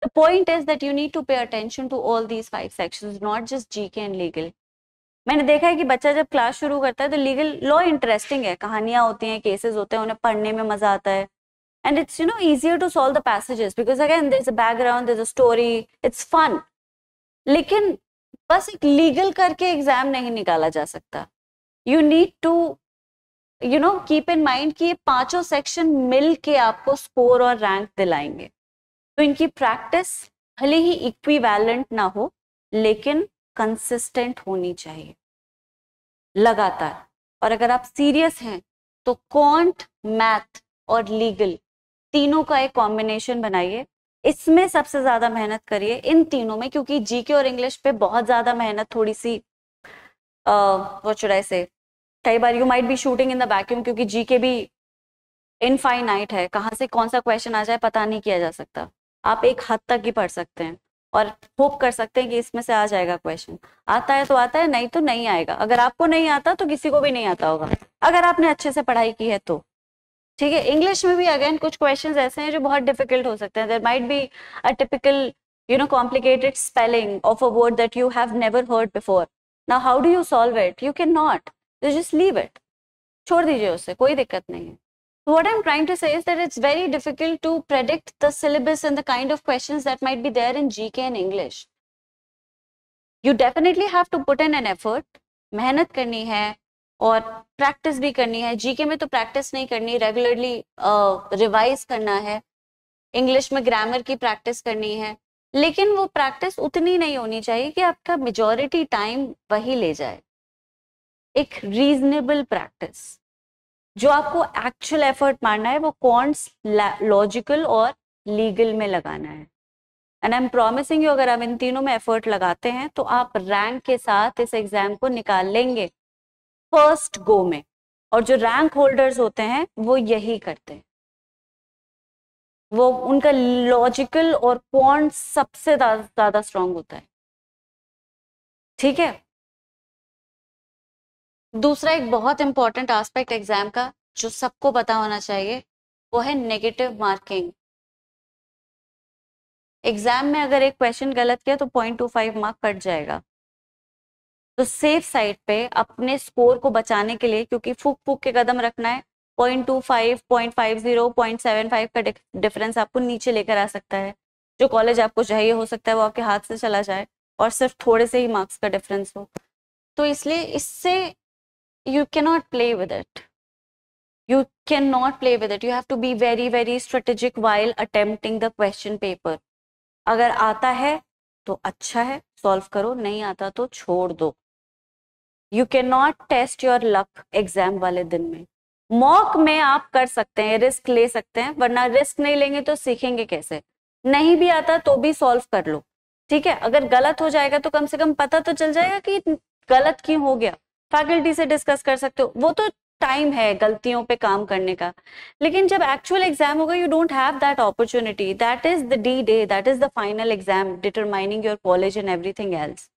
The point is that you need to pay attention to all these five sections, not just GK and legal. मैंने देखा है कि बच्चा जब क्लास शुरू करता है तो लीगल लॉ इंटरेस्टिंग है कहानियाँ होती हैं केसेस होते हैं उन्हें पढ़ने में मज़ा आता है। And it's you know easier to solve the passages because again there is a background there a story it's fun लेकिन बस एक लीगल करके एग्ज़ाम नहीं निकाला जा सकता। You need to you know keep in mind कि ये पाँचों सेक्शन मिल के आपको स्कोर और रैंक दिलाएँगे। तो इनकी प्रैक्टिस भले ही इक्विवेलेंट ना हो, लेकिन कंसिस्टेंट होनी चाहिए। लगातार। और अगर आप सीरियस हैं तो कॉन्ट मैथ और लीगल तीनों का एक कॉम्बिनेशन बनाइए। इसमें सबसे ज़्यादा मेहनत करिए, इन तीनों में, क्योंकि जीके और इंग्लिश पे बहुत ज़्यादा मेहनत थोड़ी सी वो चुड़ाई से कई बार you might be shooting in the vacuum क्योंकि जी के भी इनफाइनाइट है। कहाँ से कौन सा क्वेश्चन आ जाए, पता नहीं किया जा सकता। आप एक हद तक ही पढ़ सकते हैं और होप कर सकते हैं कि इसमें से आ जाएगा क्वेश्चन आता है तो आता है, नहीं तो नहीं आएगा। अगर आपको नहीं आता तो किसी को भी नहीं आता होगा। अगर आपने अच्छे से पढ़ाई की है तो। ठीक है इंग्लिश में भी अगेन कुछ क्वेश्चन ऐसे हैं जो बहुत डिफ़िकल्ट हो सकते हैं। There might be a typical you know, complicated spelling of a that you have never heard before before how do you solve it you can cannot तो जस्ट लीव इट छोड़ दीजिए उसे कोई दिक्कत नहीं है। What I'm trying to says that it's very difficult to predict the syllabus and the kind of question that might be there in G K and English you definitely have to put in an effort मेहनत करनी है और practice भी करनी है। GK में तो practice नहीं करनी रेगुलरली रिवाइज uh, करना है। इंग्लिश में ग्रामर की प्रैक्टिस करनी है। लेकिन वो प्रैक्टिस उतनी नहीं होनी चाहिए कि आपका मेजोरिटी टाइम वही ले जाए। एक रीजनेबल प्रैक्टिस जो आपको एक्चुअल एफर्ट मारना है, वो कौन लॉजिकल और लीगल में लगाना है। And I am promising you अगर आप इन तीनों में एफर्ट लगाते हैं तो आप रैंक के साथ इस एग्ज़ाम को निकाल लेंगे। फ़र्स्ट गो में। और जो रैंक होल्डर्स होते हैं, वो यही करते हैं। वो उनका लॉजिकल और पॉइंट सबसे ज़्यादा स्ट्रांग होता है। ठीक है? दूसरा एक बहुत इंपॉर्टेंट एस्पेक्ट एग्ज़ाम का, जो सबको पता होना चाहिए, वो है नेगेटिव मार्किंग एग्ज़ाम में अगर एक क्वेश्चन गलत किया तो point two five mark cut जाएगा। तो सेफ़ साइड पे अपने स्कोर को बचाने के लिए, क्योंकि फूक फूक के कदम रखना है point two five point five zero point seven five का डिफरेंस आपको नीचे लेकर आ सकता है। जो कॉलेज आपको चाहिए, हो सकता है वो आपके हाथ से चला जाए, और सिर्फ़ थोड़े से ही मार्क्स का डिफरेंस हो। तो इसलिए इससे not play with it you can not play with it you have to be very very strategic while attempting the question paper अगर आता है तो अच्छा है सॉल्व करो, नहीं आता तो छोड़ दो। You can not test your luck exam वाले दिन में। मॉक में आप कर सकते हैं रिस्क ले सकते हैं, वरना रिस्क नहीं लेंगे तो सीखेंगे कैसे? नहीं भी आता तो भी सॉल्व कर लो। ठीक है, अगर गलत हो जाएगा तो कम से कम पता तो चल जाएगा कि गलत क्यों हो गया। फैकल्टी से डिस्कस कर सकते हो। वो तो टाइम है गलतियों पे काम करने का। लेकिन जब एक्चुअल एग्ज़ाम होगा you don't have that opportunity that is the D day that is the final exam determining your college and everything else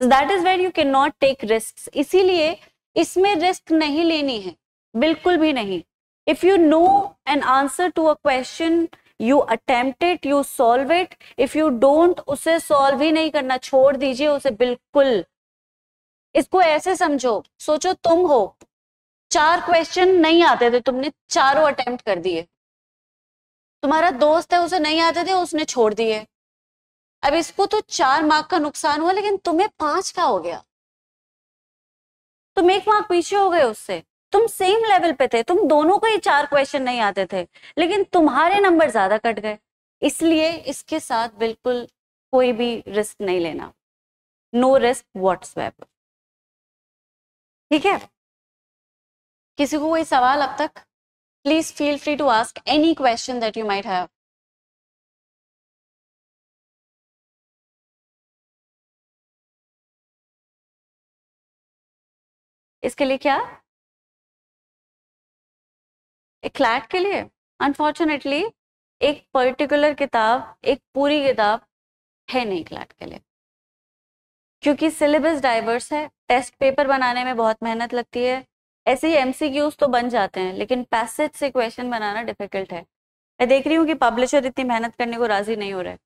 that is where you can not take risk इसीलिए इसमें risk नहीं लेनी है। बिल्कुल भी नहीं। If you know an answer to a question you attempt it you solve it if you don't उसे solve ही नहीं करना। छोड़ दीजिए उसे। बिल्कुल। इसको ऐसे समझो, सोचो तुम हो। चार क्वेश्चन नहीं आते थे, तुमने चारों अटेम्प्ट कर दिए। तुम्हारा दोस्त है, उसे नहीं आते थे, उसने छोड़ दिए। अब इसको तो चार मार्क का नुकसान हुआ, लेकिन तुम्हें पाँच का हो गया। तुम एक मार्क पीछे हो गए उससे। तुम सेम लेवल पे थे, तुम दोनों को ही चार क्वेश्चन नहीं आते थे, लेकिन तुम्हारे नंबर ज़्यादा कट गए। इसलिए इसके साथ बिल्कुल कोई भी रिस्क नहीं लेना। नो रिस्क व्हाट्स ठीक है? किसी को कोई सवाल अब तक? Please feel free to ask any question that you might have इसके लिए क्या? एक क्लैट के लिए? अनफॉर्चुनेटली एक पर्टिकुलर किताब, एक पूरी किताब है नहीं क्लैट के लिए। क्योंकि सिलेबस डाइवर्स है टेस्ट पेपर बनाने में बहुत मेहनत लगती है। ऐसे ही एमसीक्यूज तो बन जाते हैं, लेकिन पैसेज से क्वेश्चन बनाना डिफ़िकल्ट है। मैं देख रही हूँ कि पब्लिशर इतनी मेहनत करने को राज़ी नहीं हो रहा। है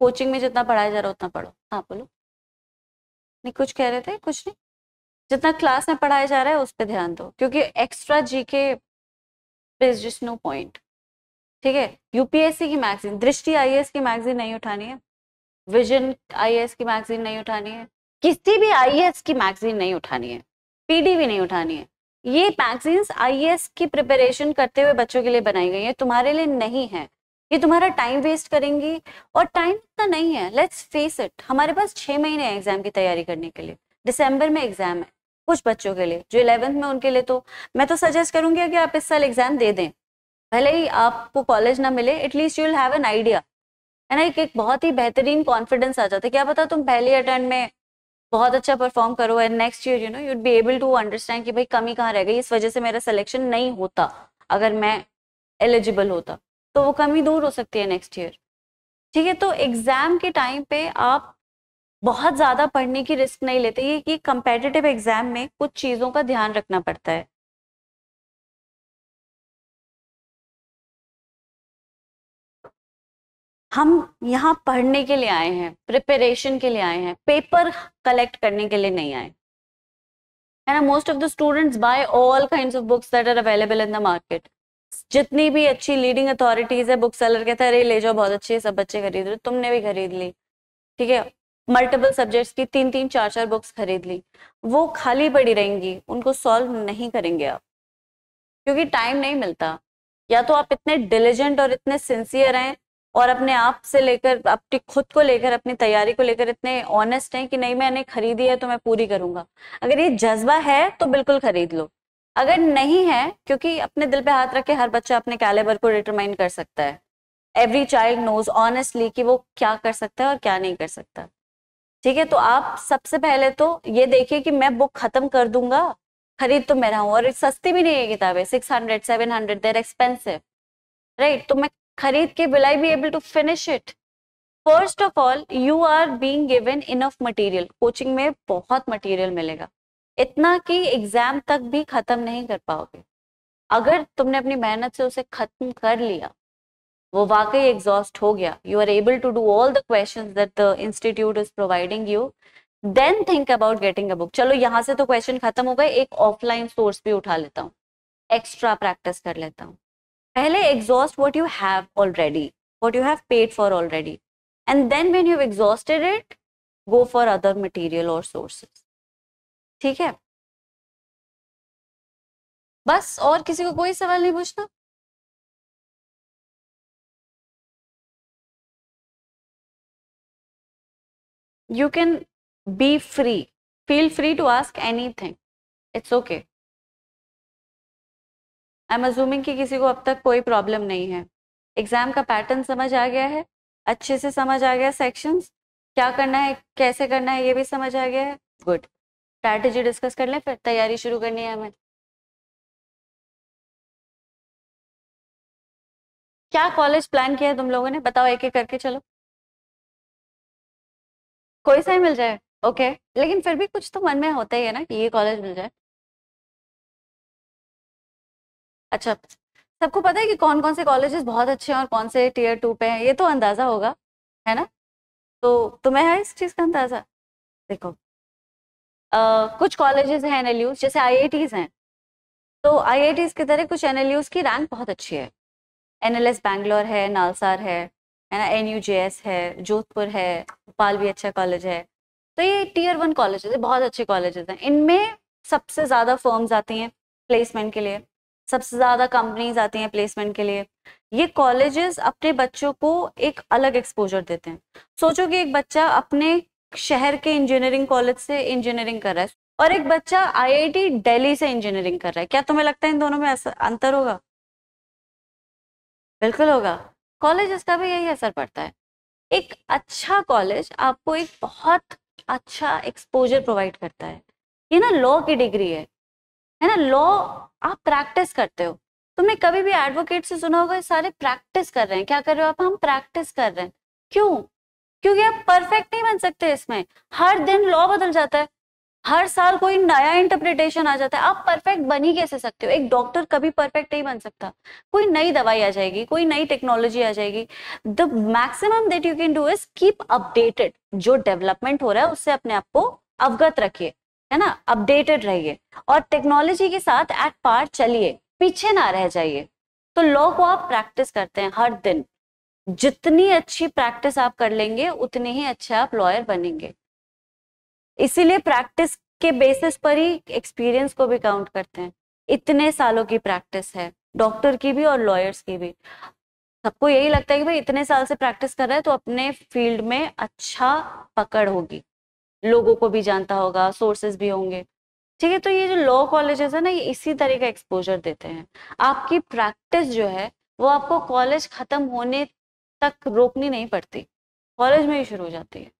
कोचिंग में जितना पढ़ाया जा रहा है, उतना पढ़ो। हाँ बोलो। नहीं, कुछ कह रहे थे? कुछ नहीं। जितना क्लास में पढ़ाया जा रहा है, उस पर ध्यान दो, क्योंकि एक्स्ट्रा जी के जस्ट नो पॉइंट ठीक है? यूपीएससी की मैगजीन दृष्टि आईएएस की मैगजीन नहीं उठानी है। विजन आईएएस की मैगजीन नहीं उठानी है। किसी भी आईएएस की मैगजीन नहीं उठानी है पीडी भी नहीं उठानी है। ये मैगजीन्स आईएएस की प्रिपरेशन करते हुए बच्चों के लिए बनाई गई है, तुम्हारे लिए नहीं है। ये तुम्हारा टाइम वेस्ट करेंगी और टाइम इतना नहीं है। लेट्स फेस इट हमारे पास छह महीने एग्ज़ाम की तैयारी करने के लिए। दिसंबर में एग्ज़ाम है, कुछ बच्चों के लिए, जो इलेवेंथ में उनके लिए तो मैं तो सजेस्ट करूँगी कि आप इस साल एग्ज़ाम दे दें। भले ही आपको कॉलेज ना मिले at least you'll have an idea है ना, एक बहुत ही बेहतरीन कॉन्फिडेंस आ जाता है। क्या पता तुम पहले अटेंड में बहुत अच्छा परफॉर्म करो and next year you know you'd be able to understand कि भाई कमी कहाँ रह गई। इस वजह से मेरा सिलेक्शन नहीं होता, अगर मैं एलिजिबल होता। तो वो कमी दूर हो सकती है नेक्स्ट ईयर ठीक है तो एग्ज़ाम के टाइम पे आप बहुत ज़्यादा पढ़ने की रिस्क नहीं लेते। ये कि कंपेटिटिव एग्ज़ाम में कुछ चीज़ों का ध्यान रखना पड़ता है। हम यहाँ पढ़ने के लिए आए हैं प्रिपरेशन के लिए आए हैं पेपर कलेक्ट करने के लिए नहीं आए। है ना most of the students buy all kind of books that are available in the market जितनी भी अच्छी लीडिंग अथॉरिटीज है बुक सेलर कहते हैं, अरे, ले जाओ, बहुत अच्छी है, सब बच्चे खरीद रहे तुमने भी खरीद ली। ठीक है मल्टीपल सब्जेक्ट्स की तीन तीन, चार चार बुक्स खरीद ली। वो खाली पड़ी रहेंगी, उनको सॉल्व नहीं करेंगे आप। क्योंकि टाइम नहीं मिलता। या तो आप इतने डिलीजेंट और इतने सिंसियर हैं और अपने आप से लेकर, अपनी खुद को लेकर, अपनी तैयारी को लेकर इतने ऑनेस्ट हैं कि नहीं मैंने खरीदी है तो मैं पूरी करूँगा। अगर ये जज्बा है तो बिल्कुल खरीद लो। अगर नहीं है, क्योंकि अपने दिल पे हाथ रख के हर बच्चा अपने कैलेबर को डिटरमाइन कर सकता है। एवरी चाइल्ड नोज़ ऑनेस्टली कि वो क्या कर सकता है और क्या नहीं कर सकता। ठीक है तो आप सबसे पहले तो ये देखिए कि मैं बुक खत्म कर दूँगा, खरीद तो मेरा हूँ और सस्ती भी नहीं है किताबें six hundred seven hundred they're expensive right तो मैं खरीद के will I be able to finish it first of all you are being given enough material coaching में बहुत मटेरियल मिलेगा। इतना कि एग्ज़ाम तक भी खत्म नहीं कर पाओगे। अगर तुमने अपनी मेहनत से उसे खत्म कर लिया, वो वाकई एग्जॉस्ट हो गया। You are able to do all the question that the institute is providing you then think about getting a book चलो, यहाँ से तो क्वेश्चन खत्म हो गए। एक ऑफलाइन सोर्स भी उठा लेता हूँ। एक्स्ट्रा प्रैक्टिस कर लेता हूँ। पहले exhaust what you have already what you have paid for already and then when you exhausted it go for other material और सोर्सेस ठीक है? बस और किसी को कोई सवाल नहीं पूछना? You can be free feel free to ask anything it's okay I am assuming कि किसी को अब तक कोई प्रॉब्लम नहीं है। एग्ज़ाम का पैटर्न समझ आ गया है। अच्छे से समझ आ गया सेक्शंस क्या करना है, कैसे करना है, ये भी समझ आ गया है। गुड स्ट्रैटेजी डिस्कस कर लें, फिर तैयारी शुरू करनी है हमें। क्या कॉलेज प्लान किया है तुम लोगों ने? बताओ एक एक करके चलो। कोई सा ही मिल जाए? ओके लेकिन फिर भी कुछ तो मन में होता ही है ना कि ये कॉलेज मिल जाए। अच्छा सबको पता है कि कौन कौन से कॉलेजेस बहुत अच्छे हैं और कौन से टीयर टू पे हैं? ये तो अंदाज़ा होगा है ना? तो तुम्हें है इस चीज़ का अंदाज़ा। देखो uh, कुछ कॉलेजेस हैं एनएलयू जैसे आई हैं। तो आई की तरह कुछ एन की रैंक बहुत अच्छी है। एन एल बैंगलोर है नालसार है है ना? एन यू है जोधपुर है भोपाल भी अच्छा कॉलेज है। तो ये टीयर वन कॉलेजेस है बहुत अच्छे कॉलेजेस हैं। इनमें सबसे ज़्यादा फर्म्स आती हैं प्लेसमेंट के लिए। सबसे ज़्यादा कंपनीज़ आती हैं प्लेसमेंट के लिए। ये कॉलेजेस अपने बच्चों को एक अलग एक्सपोजर देते हैं। सोचो कि एक बच्चा अपने शहर के इंजीनियरिंग कॉलेज से इंजीनियरिंग कर रहा है और एक बच्चा आईआईटी दिल्ली से इंजीनियरिंग कर रहा है। क्या तुम्हें लगता है इन दोनों में अंतर होगा? बिल्कुल होगा। कॉलेज का भी यही असर पड़ता है। एक अच्छा कॉलेज आपको एक बहुत अच्छा एक्सपोजर प्रोवाइड करता है। ये ना लॉ की डिग्री है। है ना? लॉ आप प्रैक्टिस करते हो। तुमने कभी भी एडवोकेट से सुना होगा सारे प्रैक्टिस कर रहे हैं। क्या कर रहे हो आप? हम प्रैक्टिस कर रहे हैं। क्यों? क्योंकि आप परफेक्ट नहीं बन सकते इसमें। हर दिन लॉ बदल जाता है। हर साल कोई नया इंटरप्रिटेशन आ जाता है। आप परफेक्ट बन ही कैसे सकते हो? एक डॉक्टर कभी परफेक्ट नहीं बन सकता। कोई नई दवाई आ जाएगी, कोई नई टेक्नोलॉजी आ जाएगी। The maximum that you can do is keep updated जो डेवलपमेंट हो रहा है, उससे अपने आप को अवगत रखिए। है ना? अपडेटेड रहिए। और टेक्नोलॉजी के साथ एट पार चलिए। पीछे ना रह जाइए। तो लॉ को आप प्रैक्टिस करते हैं हर दिन। जितनी अच्छी प्रैक्टिस आप कर लेंगे, उतने ही अच्छे आप लॉयर बनेंगे। इसीलिए प्रैक्टिस के बेसिस पर ही एक्सपीरियंस को भी काउंट करते हैं। इतने सालों की प्रैक्टिस है। डॉक्टर की भी और लॉयर्स की भी। सबको यही लगता है कि भाई, इतने साल से प्रैक्टिस कर रहा है तो अपने फ़ील्ड में अच्छा पकड़ होगी। लोगों को भी जानता होगा सोर्सेज भी होंगे। ठीक है तो ये जो लॉ कॉलेजेस है, ना, ये इसी तरह का एक्सपोजर देते हैं। आपकी प्रैक्टिस जो है, वो आपको कॉलेज खत्म होने तक रोकनी नहीं पड़ती। कॉलेज में ही शुरू हो जाती है।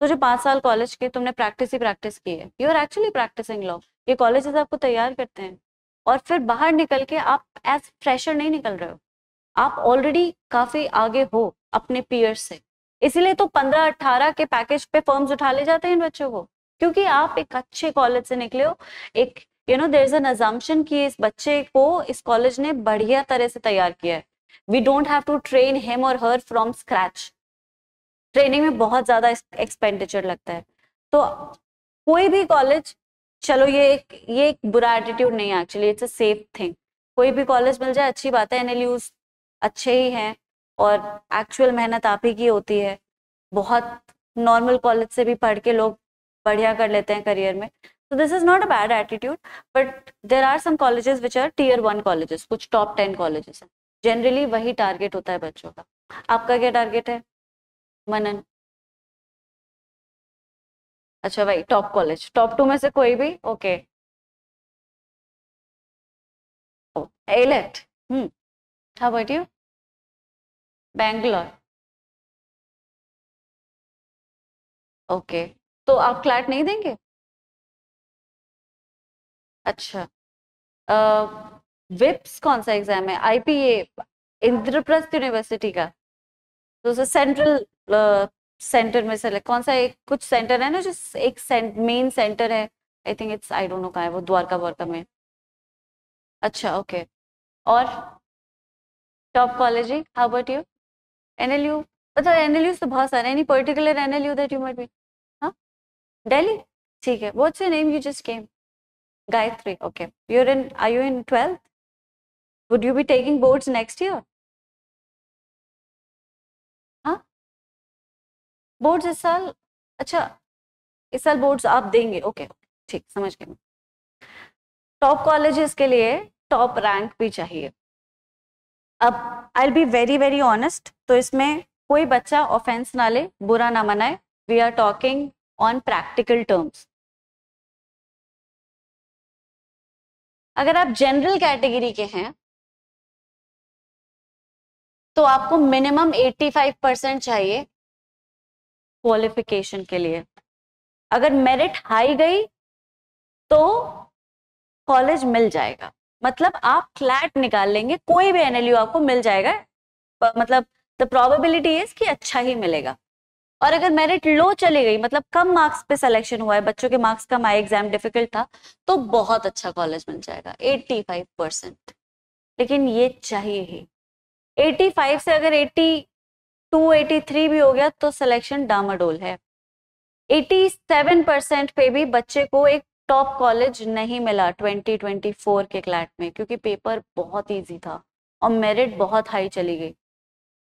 तो जो पाँच साल कॉलेज के तुमने प्रैक्टिस ही प्रैक्टिस की है। You are actually practising law ये कॉलेजेस आपको तैयार करते हैं। और फिर बाहर निकल के आप एज फ्रेशर नहीं निकल रहे हो। आप ऑलरेडी काफ़ी आगे हो अपने पीयर्स से। इसीलिए तो पंद्रह अट्ठारह के पैकेज पे फर्म्स उठा ले जाते हैं इन बच्चों को। क्योंकि आप एक अच्छे कॉलेज से निकले हो, एक you know there is an assumption कि इस बच्चे को इस कॉलेज ने बढ़िया तरह से तैयार किया है। We don't have to train him और हर फ्रॉम स्क्रैच ट्रेनिंग में बहुत ज़्यादा एक्सपेंडिचर लगता है। तो कोई भी कॉलेज चलो ये एक ये एक बुरा एटीट्यूड नहीं है actually it's a safe thing कोई भी कॉलेज मिल जाए, अच्छी बात है एनएलयूज अच्छे ही हैं। और एक्चुअल मेहनत आप ही की होती है। बहुत नॉर्मल कॉलेज से भी पढ़ के लोग बढ़िया कर लेते हैं करियर में। तो this is not a bad attitude but there are some colleges which are tier one colleges कुछ टॉप टेन कॉलेजेस हैं। जनरली वही टारगेट होता है बच्चों का। आपका क्या टारगेट है? मनन। अच्छा भाई टॉप कॉलेज टॉप टू में से कोई भी? Okay AILET hmm how about you Bangalore okay तो आप क्लैट नहीं देंगे? अच्छा। आ, विप्स कौन सा एग्ज़ाम है? आईपीए इंद्रप्रस्थ यूनिवर्सिटी का। तो सेंट्रल सेंटर में से कौन सा एक कुछ सेंटर है ना जो एक मेन सेंटर है? I think it's I don't know कहाँ है वो द्वारका द्वारका में। अच्छा ओके okay. और top college how about you NLU मतलब एनएलयू तो बहुत सारे any particular NLU that you might be हाँ? दिल्ली? ठीक है what's your name you just came Gayatri okay you are in are you in 12th would you be taking boards next year? Boards इस साल अच्छा इस साल बोर्ड्स आप देंगे ओके ठीक, समझ गए टॉप कॉलेजेस के लिए टॉप रैंक भी चाहिए. अब I be very very honest तो इसमें कोई बच्चा ऑफेंस ना ले, बुरा ना मनाए. We are talking on practical terms अगर आप जनरल कैटेगरी के हैं तो आपको मिनिमम 85 परसेंट चाहिए क्वालिफिकेशन के लिए. अगर मेरिट हाई गई तो कॉलेज मिल जाएगा. मतलब आप फ्लैट निकाल लेंगे, कोई भी एनएलयू आपको मिल जाएगा। मतलब द प्रोबेबिलिटी इज़ कि अच्छा ही मिलेगा। और अगर मेरिट लो चली गई मतलब कम मार्क्स पे सिलेक्शन हुआ है, बच्चों के मार्क्स कम आए एग्ज़ाम डिफ़िकल्ट था तो बहुत अच्छा कॉलेज मिल जाएगा 85 परसेंट लेकिन ये चाहिए ही। 85 से अगर 80 283 भी हो गया तो सिलेक्शन डामाडोल है। 87 परसेंट पे भी बच्चे को एक टॉप कॉलेज नहीं मिला 2024 के क्लैट में, क्योंकि पेपर बहुत इजी था और मेरिट बहुत हाई चली गई।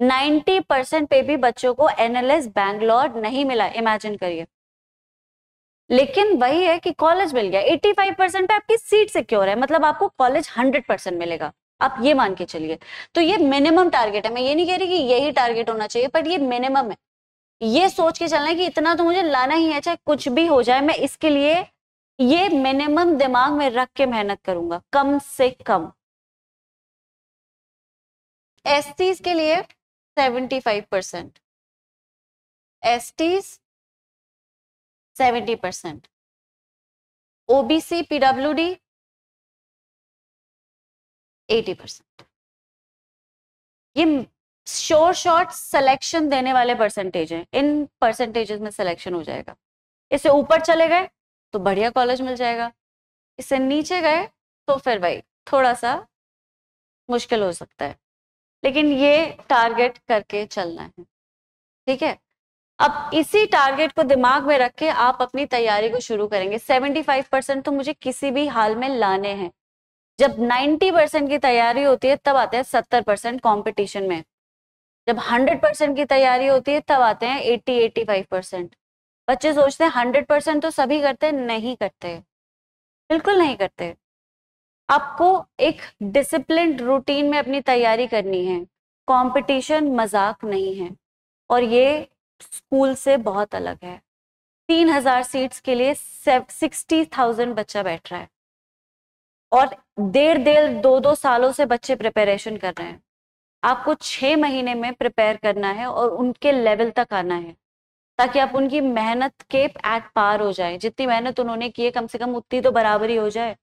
90 परसेंट पे भी बच्चों को एनएलएस बैंगलोर नहीं मिला इमेजिन करिए। लेकिन वही है कि कॉलेज मिल गया 85 परसेंट पे आपकी सीट सिक्योर है मतलब आपको कॉलेज 100 परसेंट मिलेगा। आप ये मान के चलिए। तो ये मिनिमम टारगेट है। मैं ये नहीं कह रही कि यही टारगेट होना चाहिए बट ये मिनिमम है। ये सोच के चलना है कि इतना तो मुझे लाना ही है, चाहे कुछ भी हो जाए, मैं इसके लिए ये मिनिमम दिमाग में रख के मेहनत करूँगा, कम से कम। एस के लिए seventy five percent S seventy percent OBC PW D eighty percent ये शोर शॉर्ट सिलेक्शन देने वाले परसेंटेज हैं। इन परसेंटेजेस में सिलेक्शन हो जाएगा। इससे ऊपर चले गए तो बढ़िया कॉलेज मिल जाएगा। इससे नीचे गए तो फिर भाई थोड़ा सा मुश्किल हो सकता है। लेकिन ये टारगेट करके चलना है। ठीक है? अब इसी टारगेट को दिमाग में रख के आप अपनी तैयारी को शुरू करेंगे। 75 परसेंट तो मुझे किसी भी हाल में लाने हैं। जब 90 परसेंट की तैयारी होती है, तब आते हैं 70 परसेंट कॉम्पिटिशन में। जब 100 परसेंट की तैयारी होती है, तब आते हैं 80 85 परसेंट। बच्चे सोचते हैं 100 परसेंट तो सभी करते हैं नहीं करते। बिल्कुल नहीं करते। आपको एक डिसिप्लिन रूटीन में अपनी तैयारी करनी है। कंपटीशन मज़ाक नहीं है। और ये स्कूल से बहुत अलग है। तीन हज़ार सीट्स के लिए सिक्सटी थाउज़ेंड बच्चा बैठ रहा है। और देर देर दो दो सालों से बच्चे प्रिपरेशन कर रहे हैं। आपको छह महीने में प्रिपेयर करना है और उनके लेवल तक आना है। ताकि आप उनकी मेहनत के एट पार हो जाए। जितनी मेहनत उन्होंने की है, कम से कम उतनी तो बराबरी हो जाए।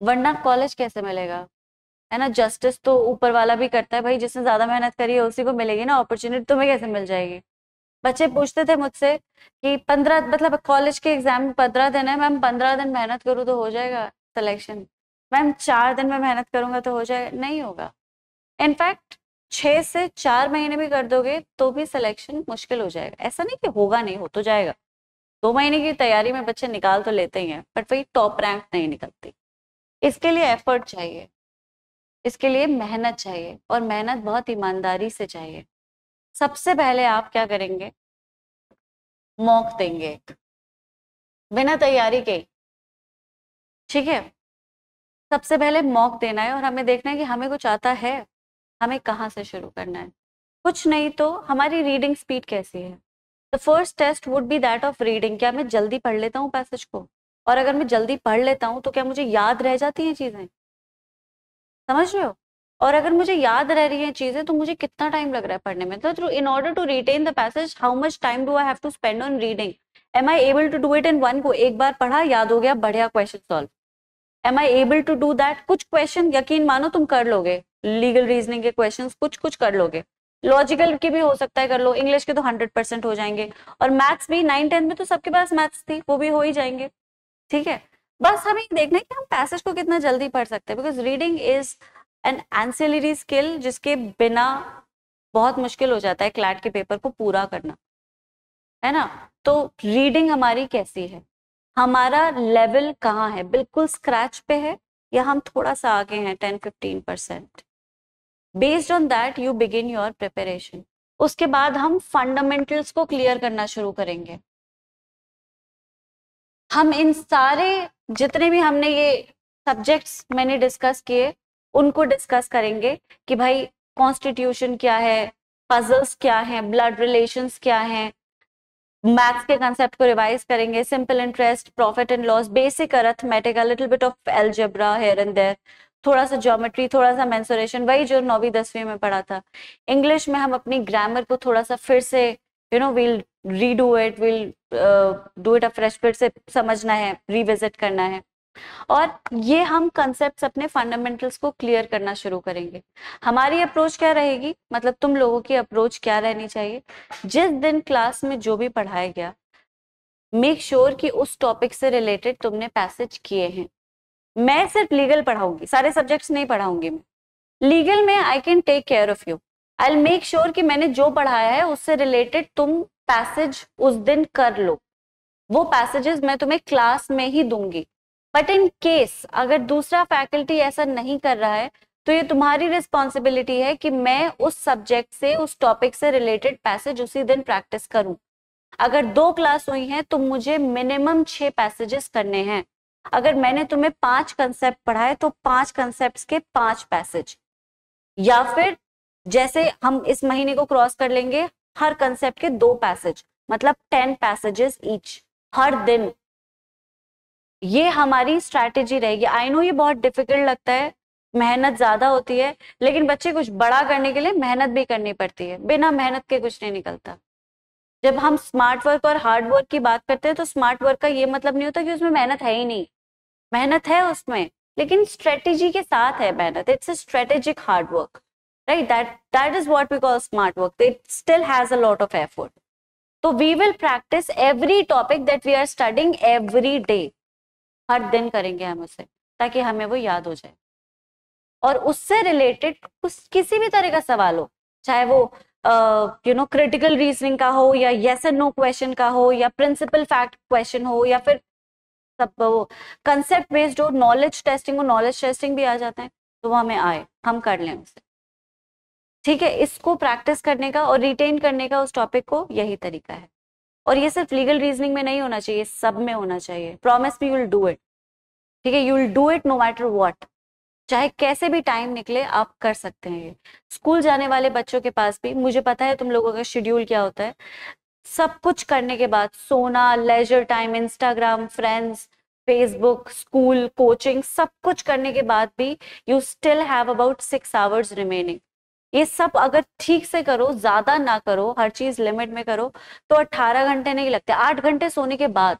वरना कॉलेज कैसे मिलेगा? है ना? जस्टिस तो ऊपर वाला भी करता है भाई, जिसने ज़्यादा मेहनत करी है, उसी को मिलेगी ना? अपॉर्चुनिटी तुम्हें कैसे मिल जाएगी? बच्चे पूछते थे मुझसे कि पंद्रह मतलब कॉलेज के एग्ज़ाम पंद्रह दिन है, मैम, पंद्रह दिन मेहनत करूँ तो हो जाएगा सिलेक्शन मैम, चार दिन में मेहनत करूँगा तो हो जाएगा नहीं होगा। इनफैक्ट छह से चार महीने भी कर दोगे तो भी सिलेक्शन मुश्किल हो जाएगा। ऐसा नहीं कि होगा नहीं, हो तो जाएगा। दो महीने की तैयारी में बच्चे निकाल तो लेते ही हैं बट वही टॉप रैंक नहीं निकलती। इसके लिए एफर्ट चाहिए। इसके लिए मेहनत चाहिए और मेहनत बहुत ईमानदारी से चाहिए। सबसे पहले आप क्या करेंगे? मॉक देंगे। बिना तैयारी के। ठीक है? सबसे पहले मॉक देना है और हमें देखना है कि हमें कुछ आता है। हमें कहाँ से शुरू करना है। कुछ नहीं तो हमारी रीडिंग स्पीड कैसी है? The first test would be that of reading क्या मैं जल्दी पढ़ लेता हूँ पैसेज को? और अगर मैं जल्दी पढ़ लेता हूँ तो क्या मुझे याद रह जाती हैं चीज़ें? समझ रहे हो? और अगर मुझे याद रह रही है चीज़ें तो मुझे कितना टाइम लग रहा है पढ़ने में? तो in order to retain the passage how much time do I have to spend on reading am I able to do it in one को एक बार पढ़ा, याद हो गया, बढ़िया question solve am I able to do that कुछ question यकीन मानो तुम कर लोगे। लीगल रीजनिंग के क्वेश्चन कुछ कुछ कर लोगे। लॉजिकल की भी हो सकता है कर लो। इंग्लिश के तो हंड्रेड परसेंट हो जाएँगे। और मैथ्स भी नाइन टेंथ में तो सबके पास मैथ्स थी, वो भी हो ही जाएँगे। ठीक है? बस हमें देखना है कि हम पैसेज को कितना जल्दी पढ़ सकते हैं। Because reading is an ancillary skill जिसके बिना बहुत मुश्किल हो जाता है क्लैट के पेपर को पूरा करना। है ना? तो रीडिंग हमारी कैसी है? हमारा लेवल कहाँ है? बिल्कुल स्क्रैच पे है या हम थोड़ा सा आगे हैं, ten, fifteen percent? Based on that you begin your preparation. उसके बाद हम फंडामेंटल्स को क्लियर करना शुरू करेंगे। हम इन सारे, जितने भी हमने ये सब्जेक्ट्स मैंने डिस्कस किए, उनको डिस्कस करेंगे कि भाई कॉन्स्टिट्यूशन क्या है, पजल्स क्या है, ब्लड रिलेशंस क्या है मैथ्स के कंसेप्ट को रिवाइज करेंगे simple interest profit and loss basic arithmetic little bit of algebra here and there थोड़ा सा ज्योमेट्री थोड़ा सा मैंसोरेशन वही जो नौवीं, दसवीं में पढ़ा था। इंग्लिश में हम अपनी ग्रामर को थोड़ा सा फिर से you know we'll redo it we'll do it afresh फिर से समझना है रिविजिट करना है। और ये हम कंसेप्ट अपने फंडामेंटल्स को क्लियर करना शुरू करेंगे। हमारी अप्रोच क्या रहेगी? मतलब तुम लोगों की अप्रोच क्या रहनी चाहिए? जिस दिन क्लास में जो भी पढ़ाया गया मेक श्योर sure कि उस टॉपिक से रिलेटेड तुमने पैसेज किए हैं। मैं सिर्फ़ लीगल पढ़ाऊँगी, सारे सब्जेक्ट्स नहीं पढ़ाऊँगी मैं। लीगल में I can take care of you I make sure कि मैंने जो पढ़ाया है, उससे रिलेटेड तुम पैसेज उस दिन कर लो। वो पैसेजेस मैं तुम्हें क्लास में ही दूँगी। बट इन केस अगर दूसरा फैकल्टी ऐसा नहीं कर रहा है तो ये तुम्हारी रिस्पॉन्सिबिलिटी है कि मैं उस सब्जेक्ट से, उस टॉपिक से रिलेटेड पैसेज उसी दिन प्रैक्टिस करूँ। अगर दो क्लास हुई है तो मुझे मिनिमम छह पैसेजेस करने हैं। अगर मैंने तुम्हें पाँच कंसेप्ट पढ़ाए तो पाँच कंसेप्ट के पाँच पैसेज या फिर, जैसे हम इस महीने को क्रॉस कर लेंगे, हर कंसेप्ट के दो पैसेज मतलब टेन पैसेजेस ईच हर दिन। ये हमारी स्ट्रैटेजी रहेगी। आई नो ये बहुत डिफ़िकल्ट लगता है, मेहनत ज़्यादा होती है, लेकिन बच्चे कुछ बड़ा करने के लिए मेहनत भी करनी पड़ती है, बिना मेहनत के कुछ नहीं निकलता। जब हम स्मार्ट वर्क और हार्ड वर्क की बात करते हैं तो स्मार्ट वर्क का ये मतलब नहीं होता कि उसमें मेहनत है ही नहीं। मेहनत है उसमें, लेकिन स्ट्रेटेजी के साथ है मेहनत। It's a strategic hard work right that that is what we call smart work it still has a lot of effort तो we will practise every topic that we are studying every day हर दिन करेंगे हम उसे, ताकि हमें वो याद हो जाए। और उससे रिलेटेड उस किसी भी तरह का सवाल हो, चाहे वो यू नो क्रिटिकल रीजनिंग का हो या यस एंड नो क्वेश्चन का हो या प्रिंसिपल फैक्ट क्वेश्चन हो या फिर सब वो कंसेप्ट बेस्ड हो नॉलेज टेस्टिंग हो नॉलेज टेस्टिंग भी आ जाते हैं तो वो हमें आए, हम कर लें उसे। ठीक है, इसको प्रैक्टिस करने का और रिटेन करने का उस टॉपिक को यही तरीका है। और ये सिर्फ़ लीगल रीजनिंग में नहीं होना चाहिए, सब में होना चाहिए। Promise me will do it ठीक है you will do it no matter what चाहे कैसे भी टाइम निकले, आप कर सकते हैं ये। स्कूल जाने वाले बच्चों के पास भी, मुझे पता है तुम लोगों का शेड्यूल क्या होता है। सब कुछ करने के बाद, सोना leisure time Instagram friends Facebook school coaching सब कुछ करने के बाद भी you still have about six hours remaining ये सब अगर ठीक से करो, ज़्यादा ना करो, हर चीज़ लिमिट में करो तो 18 घंटे नहीं लगते। आठ घंटे सोने के बाद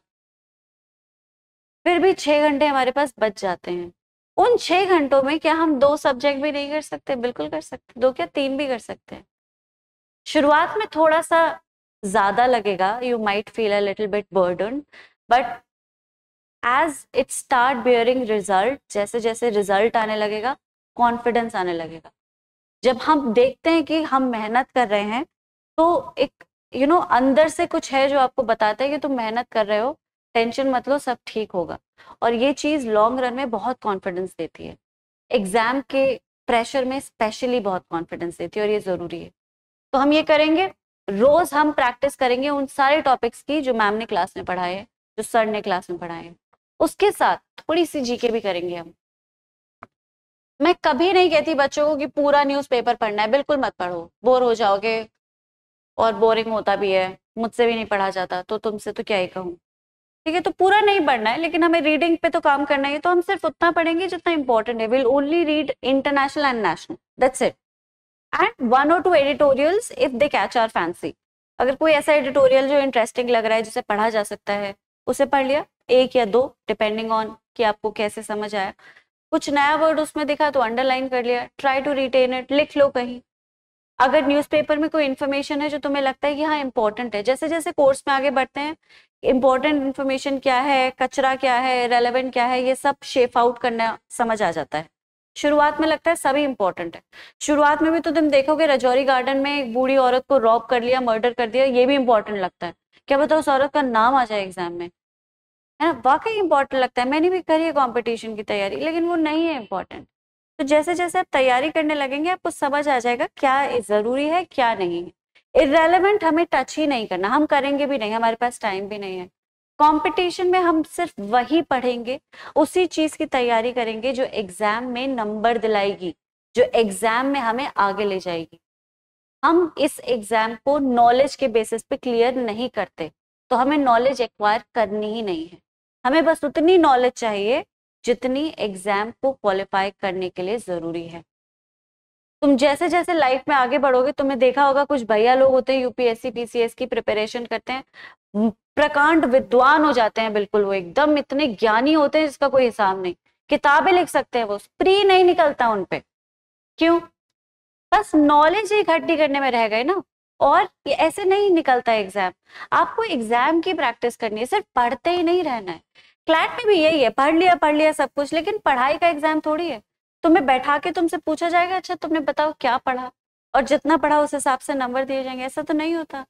फिर भी छह घंटे हमारे पास बच जाते हैं। उन छह घंटों में क्या हम दो सब्जेक्ट भी नहीं कर सकते? बिल्कुल कर सकते। दो क्या तीन भी कर सकते हैं। शुरुआत में थोड़ा सा ज़्यादा लगेगा। You might feel a little bit burden but as it start bearing result जैसे जैसे रिज़ल्ट आने लगेगा कॉन्फिडेंस आने लगेगा। जब हम देखते हैं कि हम मेहनत कर रहे हैं तो एक यू you नो know, अंदर से कुछ है जो आपको बताता है कि तुम मेहनत कर रहे हो टेंशन मत लो सब ठीक होगा। और ये चीज़ लॉन्ग रन में बहुत कॉन्फिडेंस देती है। एग्ज़ाम के प्रेशर में स्पेशली बहुत कॉन्फिडेंस देती है और ये ज़रूरी है। तो हम ये करेंगे रोज हम प्रैक्टिस करेंगे उन सारे टॉपिक्स की जो मैम ने क्लास में पढ़ाए हैं जो सर ने क्लास में पढ़ाए हैं। उसके साथ थोड़ी सी जीके भी करेंगे हम। मैं कभी नहीं कहती बच्चों को कि पूरा न्यूज़पेपर पढ़ना है, बिल्कुल मत पढ़ो। बोर हो जाओगे और बोरिंग होता भी है, मुझसे भी नहीं पढ़ा जाता तो तुमसे तो क्या ही कहूँ। ठीक है तो पूरा नहीं पढ़ना है, लेकिन हमें रीडिंग पे तो काम करना है तो हम सिर्फ़ उतना पढ़ेंगे जितना इंपॉर्टेंट है। Will only read international and national that's it and one और two editorials if they catch are fancy अगर कोई ऐसा एडिटोरियल जो इंटरेस्टिंग लग रहा है, जिसे पढ़ा जा सकता है, उसे पढ़ लिया, एक या दो डिपेंडिंग ऑन कि आपको कैसे समझ आया। कुछ नया वर्ड उसमें दिखा तो अंडरलाइन कर लिया ट्राई टू रिटेन इट लिख लो कहीं। अगर न्यूज़पेपर में कोई इन्फॉर्मेशन है जो तुम्हें लगता है कि हाँ इंपॉर्टेंट है जैसे जैसे कोर्स में आगे बढ़ते हैं इंपॉर्टेंट इन्फॉर्मेशन क्या है, कचरा क्या है रेलेवेंट क्या है, ये सब शेप आउट करना समझ आ जाता है। शुरुआत में लगता है सभी इंपॉर्टेंट है। शुरुआत में भी तो तुम देखोगे रजौरी गार्डन में एक बूढ़ी औरत को रॉब कर लिया मर्डर कर दिया, ये भी इंपॉर्टेंट लगता है। क्या बताओ उस औरत का नाम आ जाए एग्ज़ाम में। है ना? वाकई इंपॉर्टेंट लगता है। मैंने भी करी है कॉम्पिटिशन की तैयारी, लेकिन वो नहीं है इंपॉर्टेंट तो जैसे जैसे आप तैयारी करने लगेंगे, आपको समझ आ जाएगा क्या ज़रूरी है, क्या नहीं है। इरेलीवेंट हमें टच ही नहीं करना। हम करेंगे भी नहीं, हमारे पास टाइम भी नहीं है। कंपटीशन में हम सिर्फ़ वही पढ़ेंगे, उसी चीज़ की तैयारी करेंगे जो एग्ज़ाम में नंबर दिलाएगी, जो एग्ज़ाम में हमें आगे ले जाएगी। हम इस एग्ज़ाम को नॉलेज के बेसिस पे क्लियर नहीं करते तो हमें नॉलेज एक्वायर करनी ही नहीं है। हमें बस उतनी नॉलेज चाहिए जितनी एग्ज़ाम को क्वालिफाई करने के लिए ज़रूरी है। तुम जैसे जैसे लाइफ में आगे बढ़ोगे तुम्हें देखा होगा कुछ भैया लोग होते हैं यूपीएससी पीसीएस की प्रिपरेशन करते हैं प्रकांड विद्वान हो जाते हैं बिल्कुल वो, एकदम इतने ज्ञानी होते हैं जिसका कोई हिसाब नहीं। किताबें लिख सकते हैं वो प्री नहीं निकलता उनपे। क्यों? बस नॉलेज ही इकट्ठी करने में रह गए ना। और ऐसे नहीं निकलता एग्ज़ाम आपको एग्ज़ाम की प्रैक्टिस करनी है, सिर्फ़ पढ़ते ही नहीं रहना है। क्लैट में भी यही है, पढ़ लिया पढ़ लिया सब कुछ, लेकिन पढ़ाई का एग्ज़ाम थोड़ी है। तुम्हें बैठा के तुमसे पूछा जाएगा अच्छा तुमने बताओ क्या पढ़ा? और जितना पढ़ा उस हिसाब से नंबर दिए जाएँगे, ऐसा तो नहीं होता।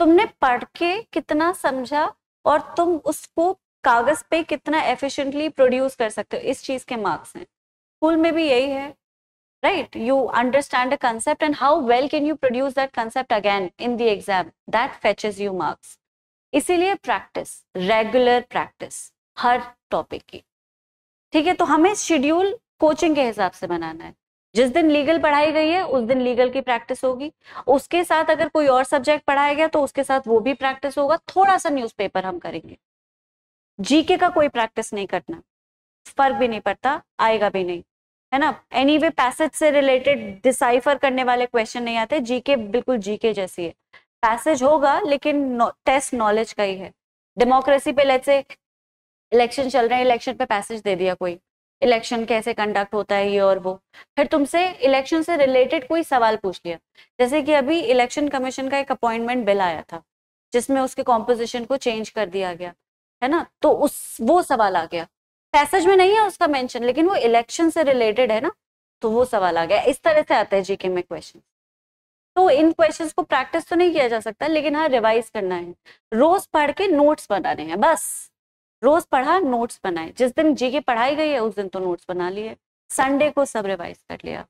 तुमने पढ़ के कितना समझा और तुम उसको कागज़ पे कितना एफिशिएंटली प्रोड्यूस कर सकते हो, इस चीज़ के मार्क्स हैं। स्कूल में भी यही है। Right. You understand a concept and how well can you produce that concept again in the exam? That fetches you marks. इसीलिए प्रैक्टिस रेगुलर प्रैक्टिस हर टॉपिक की। ठीक है तो हमें शेड्यूल कोचिंग के हिसाब से बनाना है। जिस दिन लीगल पढ़ाई गई है, उस दिन लीगल की प्रैक्टिस होगी। उसके साथ अगर कोई और सब्जेक्ट पढ़ाया गया तो उसके साथ वो भी प्रैक्टिस होगा। थोड़ा सा न्यूज़पेपर हम करेंगे। जीके का कोई प्रैक्टिस नहीं करना। फ़र्क भी नहीं पड़ता, आएगा भी नहीं। है ना? एनी वे पैसेज से रिलेटेड डिसाइफर करने वाले क्वेश्चन नहीं आते। जीके बिल्कुल जीके जैसी है। पैसेज होगा, लेकिन टेस्ट नॉलेज का ही है। डेमोक्रेसी पे लेट से इलेक्शन चल रहे हैं इलेक्शन पे पैसेज दे दिया कोई। इलेक्शन कैसे कंडक्ट होता है, ये और वो। फिर तुमसे इलेक्शन से रिलेटेड कोई सवाल पूछ लिया। जैसे कि अभी इलेक्शन कमीशन का एक अपॉइंटमेंट बिल आया था, जिसमें उसके कॉम्पोजिशन को चेंज कर दिया गया, है ना? तो उस, वो सवाल आ गया। पैसेज में नहीं है उसका मेंशन लेकिन वो इलेक्शन से रिलेटेड है ना तो वो सवाल आ गया। इस तरह से आता है जीके में क्वेश्चन तो इन क्वेश्चंस को प्रैक्टिस तो नहीं किया जा सकता, लेकिन हाँ रिवाइज करना है। रोज पढ़ के नोट्स बनाने हैं, बस। रोज पढ़ा नोट्स बनाए। जिस दिन जीके पढ़ाई गई है, उस दिन तो नोट्स बना लिए। संडे को सब रिवाइज कर लिया।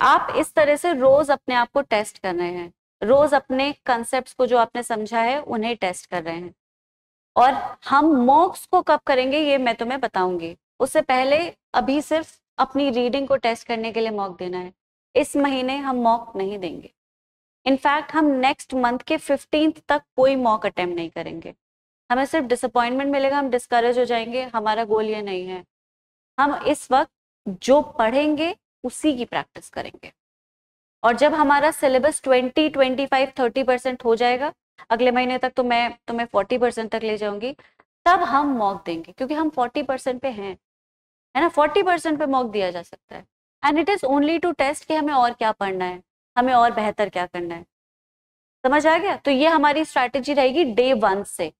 आप इस तरह से रोज अपने आप को टेस्ट कर रहे हैं। रोज अपने कंसेप्ट को जो आपने समझा है, उन्हें टेस्ट कर रहे हैं। और हम मॉक्स को कब करेंगे ये मैं तुम्हें बताऊँगी। उससे पहले अभी सिर्फ़ अपनी रीडिंग को टेस्ट करने के लिए मॉक देना है। इस महीने हम मॉक नहीं देंगे। इनफैक्ट हम नेक्स्ट मंथ के फिफ्टींथ तक कोई मॉक अटेम्प्ट नहीं करेंगे। हमें सिर्फ़ डिसअपॉइंटमेंट मिलेगा हम डिस्करेज हो जाएँगे हमारा गोल ये नहीं है। हम इस वक्त जो पढ़ेंगे उसी की प्रैक्टिस करेंगे। और जब हमारा सिलेबस 20, 25, 30 परसेंट हो जाएगा अगले महीने तक तो मैं तुम्हें 40 परसेंट तक ले जाऊँगी। तब हम मॉक देंगे, क्योंकि हम 40 परसेंट पे हैं, है ना? 40 परसेंट पे मॉक दिया जा सकता है। And it is only to test कि हमें और क्या पढ़ना है, हमें और बेहतर क्या करना है। समझ आ गया? तो ये हमारी स्ट्रैटेजी रहेगी डे वन से।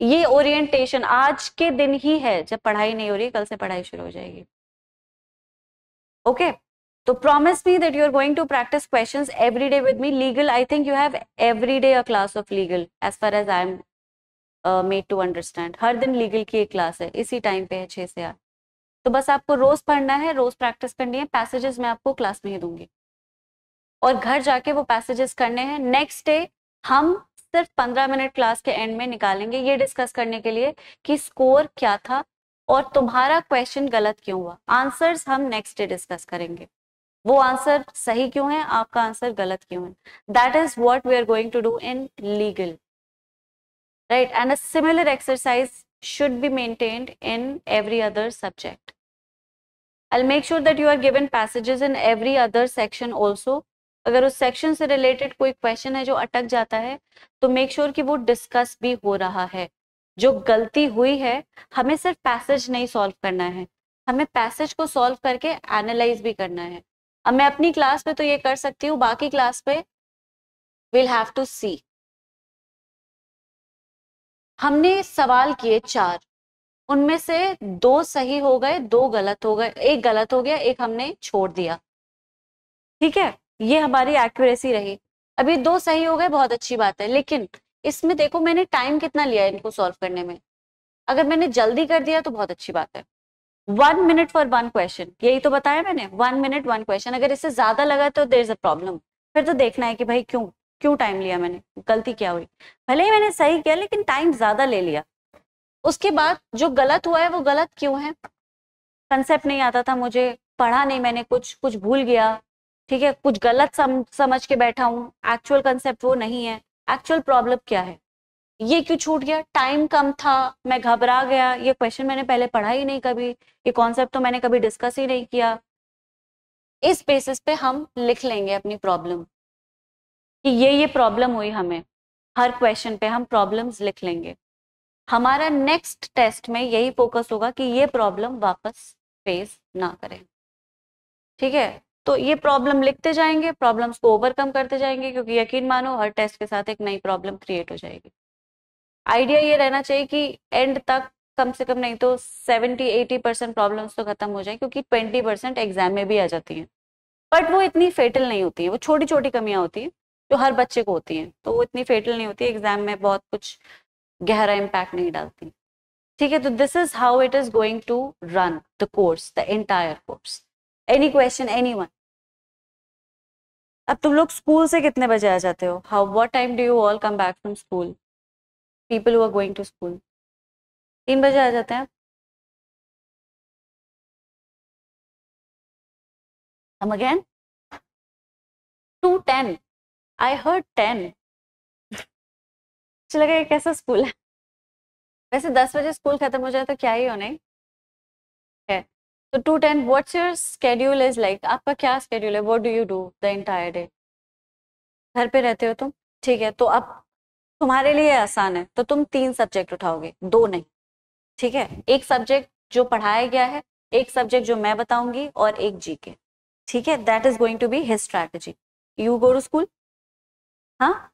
ये ओरिएंटेशन आज के दिन ही है, जब पढ़ाई नहीं हो रही, कल से पढ़ाई शुरू हो जाएगी। ओके तो promise me that you are going to practise question every day with me legal I think you have every day a class of legal as far as I am made to understand हर दिन legal की एक class है, इसी time पे है छः से आठ। तो बस आपको रोज पढ़ना है, रोज प्रैक्टिस करनी है पैसेजेस मैं आपको क्लास में ही दूँगी। और घर जाके वो पैसेजेस करने हैं। नेक्स्ट डे हम सिर्फ़ पंद्रह मिनट क्लास के एंड में निकालेंगे ये डिस्कस करने के लिए कि स्कोर क्या था और तुम्हारा क्वेश्चन गलत क्यों हुआ। आंसर्स हम नेक्स्ट डे डिस्कस करेंगे। वो आंसर सही क्यों है? आपका आंसर गलत क्यों है? That is what we are going to do in legal right and a similar exercise should be maintained in every other subject. I'll make sure that you are given passages in every other section also. अगर उस section से related कोई question है जो अटक जाता है तो मेक श्योर sure कि वो डिस्कस भी हो रहा है। जो गलती हुई है, हमें सिर्फ़ पैसेज नहीं सॉल्व करना है। हमें पैसेज को सॉल्व करके एनालाइज भी करना है। अब मैं अपनी क्लास में तो ये कर सकती हूँ, बाकी क्लास पे विल हैव टू सी हमने सवाल किए चार। उनमें से दो सही हो गए, दो गलत हो गए, एक गलत हो गया, एक हमने छोड़ दिया। ठीक है? ये हमारी एक्यूरेसी रही। अभी दो सही हो गए, बहुत अच्छी बात है, लेकिन इसमें देखो मैंने टाइम कितना लिया इनको सॉल्व करने में। अगर मैंने जल्दी कर दिया तो बहुत अच्छी बात है। One minute for one question यही तो बताया मैंने। वन मिनट वन क्वेश्चन अगर इससे ज़्यादा लगा तो देर इज़ अ प्रॉब्लम फिर तो देखना है कि भाई क्यों क्यों टाइम लिया मैंने? गलती क्या हुई? भले ही मैंने सही किया लेकिन टाइम ज़्यादा ले लिया। उसके बाद जो गलत हुआ है वो गलत क्यों है? कंसेप्ट नहीं आता था मुझे। पढ़ा नहीं मैंने कुछ। कुछ भूल गया। ठीक है? कुछ गलत सम, समझ के बैठा हूँ। एक्चुअल कंसेप्ट वो नहीं है। एक्चुअल प्रॉब्लम क्या है? ये क्यों छूट गया? टाइम कम था, मैं घबरा गया। ये क्वेश्चन मैंने पहले पढ़ा ही नहीं कभी। ये कॉन्सेप्ट तो मैंने कभी डिस्कस ही नहीं किया। इस बेसिस पे हम लिख लेंगे अपनी प्रॉब्लम कि ये ये प्रॉब्लम हुई हमें। हर क्वेश्चन पे हम प्रॉब्लम्स लिख लेंगे। हमारा नेक्स्ट टेस्ट में यही फोकस होगा कि ये प्रॉब्लम वापस फेस ना करें। ठीक है? तो ये प्रॉब्लम लिखते जाएँगे प्रॉब्लम्स को ओवरकम करते जाएँगे, क्योंकि यकीन मानो हर टेस्ट के साथ एक नई प्रॉब्लम क्रिएट हो जाएगी। आइडिया ये रहना चाहिए कि एंड तक कम से कम नहीं तो 70 80 परसेंट प्रॉब्लम्स तो खत्म हो जाए, क्योंकि 20 परसेंट एग्ज़ाम में भी आ जाती हैं। बट वो इतनी फेटल नहीं होती है, वो छोटी छोटी कमियाँ होती हैं, जो हर बच्चे को होती हैं। तो वो इतनी फेटल नहीं होती एग्ज़ाम में बहुत कुछ गहरा इम्पैक्ट नहीं डालती। ठीक है तो this is how it is going to run the course the entire course any question any one अब तुम लोग स्कूल से कितने बजे आ जाते हो? How what time do you all come back from school people who are going to school तीन बजे आ जाते हैं हम again two ten I heard ten चला गया कैसा स्कूल है? वैसे दस बजे स्कूल खत्म हो जाए तो क्या ही हो, नहीं? है। तो two ten what's your schedule is like आपका क्या स्केड्यूल है? What do you do the entire day घर पे रहते हो तुम? ठीक है तो अब तुम्हारे लिए आसान है तो तुम तीन सब्जेक्ट उठाओगे, दो नहीं, ठीक है? एक सब्जेक्ट जो पढ़ाया गया है, एक सब्जेक्ट जो मैं बताऊँगी और एक जी के ठीक है? That is going to be his strategy you go to school हाँ?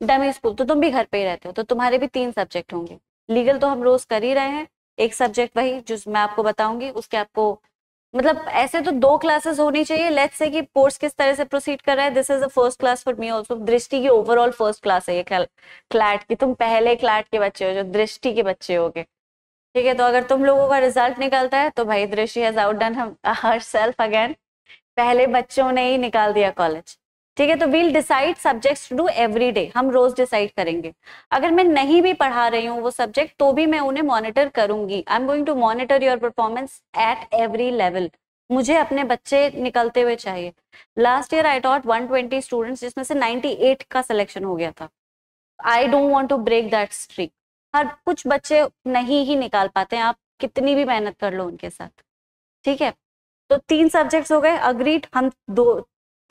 डमी स्कूल तो तुम भी घर पे ही रहते हो तो तुम्हारे भी तीन सब्जेक्ट होंगे। लीगल तो हम रोज कर ही रहे हैं, एक सब्जेक्ट वही, जो मैं आपको बताऊँगी, उसके आपको मतलब ऐसे तो दो क्लासेस होनी चाहिए। लेट्स से कि कोर्स किस तरह से प्रोसीड कर रहा है। This is a first class for me also Drishti की ओवरऑल फ़र्स्ट क्लास है ये क्लैट की। तुम पहले क्लैट के बच्चे हो जो दृष्टि के बच्चे हो गए ठीक है तो अगर तुम लोगों का रिज़ल्ट निकलता है तो भाई Drishti has outdone herself again पहले बच्चों ने ही निकाल दिया कॉलेज ठीक है तो we'll decide subjects to do every day हम रोज डिसाइड करेंगे। अगर मैं नहीं भी पढ़ा रही हूँ वो सब्जेक्ट तो भी मैं उन्हें मॉनिटर करूँगी। I am going to monitor your performance at every level मुझे अपने बच्चे निकलते हुए चाहिए। Last year I taught 120 students जिसमें से 98 का सिलेक्शन हो गया था। I don't want to break that streak हर, कुछ बच्चे नहीं ही निकाल पाते हैं। आप कितनी भी मेहनत कर लो उनके साथ। ठीक है? तो तीन सब्जेक्ट्स हो गए। अग्रीड हम दो,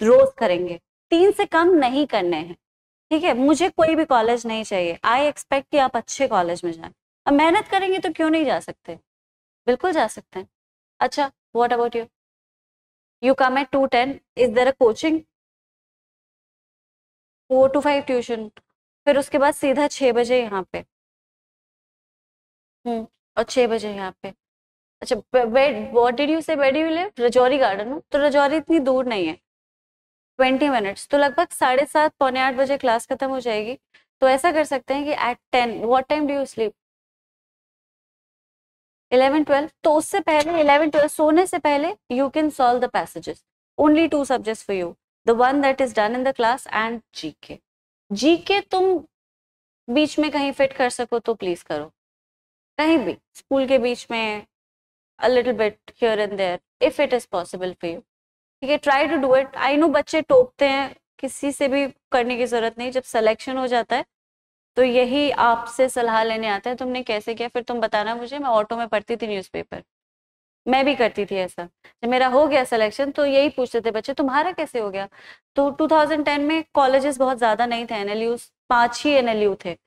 रोज करेंगे। तीन से कम नहीं करने हैं। ठीक है? मुझे कोई भी कॉलेज नहीं चाहिए। आई एक्सपेक्ट कि आप अच्छे कॉलेज में जाए। अब मेहनत करेंगे तो क्यों नहीं जा सकते? बिल्कुल जा सकते हैं। अच्छा what about you you come at two ten is there a coaching four to five tuition फिर उसके बाद सीधा छः बजे यहाँ पे। हम्म और छः बजे यहाँ पे। अच्छा what did you say where you live Rajouri Garden तो रजौरी इतनी दूर नहीं है। ट्वेंटी मिनट्स तो लगभग साढ़े सात, पौने आठ बजे क्लास खत्म हो जाएगी। तो ऐसा कर सकते हैं कि at ten what time do you sleep eleven twelve तो उससे पहले इलेवन ट्वेल्व सोने से पहले you can solve the passages only two subjects for you the one that is done in the class and G K G K तुम बीच में कहीं fit कर सको तो प्लीज़ करो। कहीं भी स्कूल के बीच में a little bit here and there if it is possible for you ठीक है try to do it I know बच्चे टोकते हैं, किसी से भी करने की ज़रूरत नहीं, जब सिलेक्शन हो जाता है तो यही आपसे सलाह लेने आता है, तुमने कैसे किया, फिर तुम बताना मुझे, मैं ऑटो में पढ़ती थी न्यूज़पेपर मैं भी करती थी ऐसा। जब मेरा हो गया सिलेक्शन तो यही पूछते थे बच्चे, तुम्हारा कैसे हो गया? तो 2010 में कॉलेजेस बहुत ज़्यादा नहीं थे एनएलयू पाँच ही एनएलयू थे।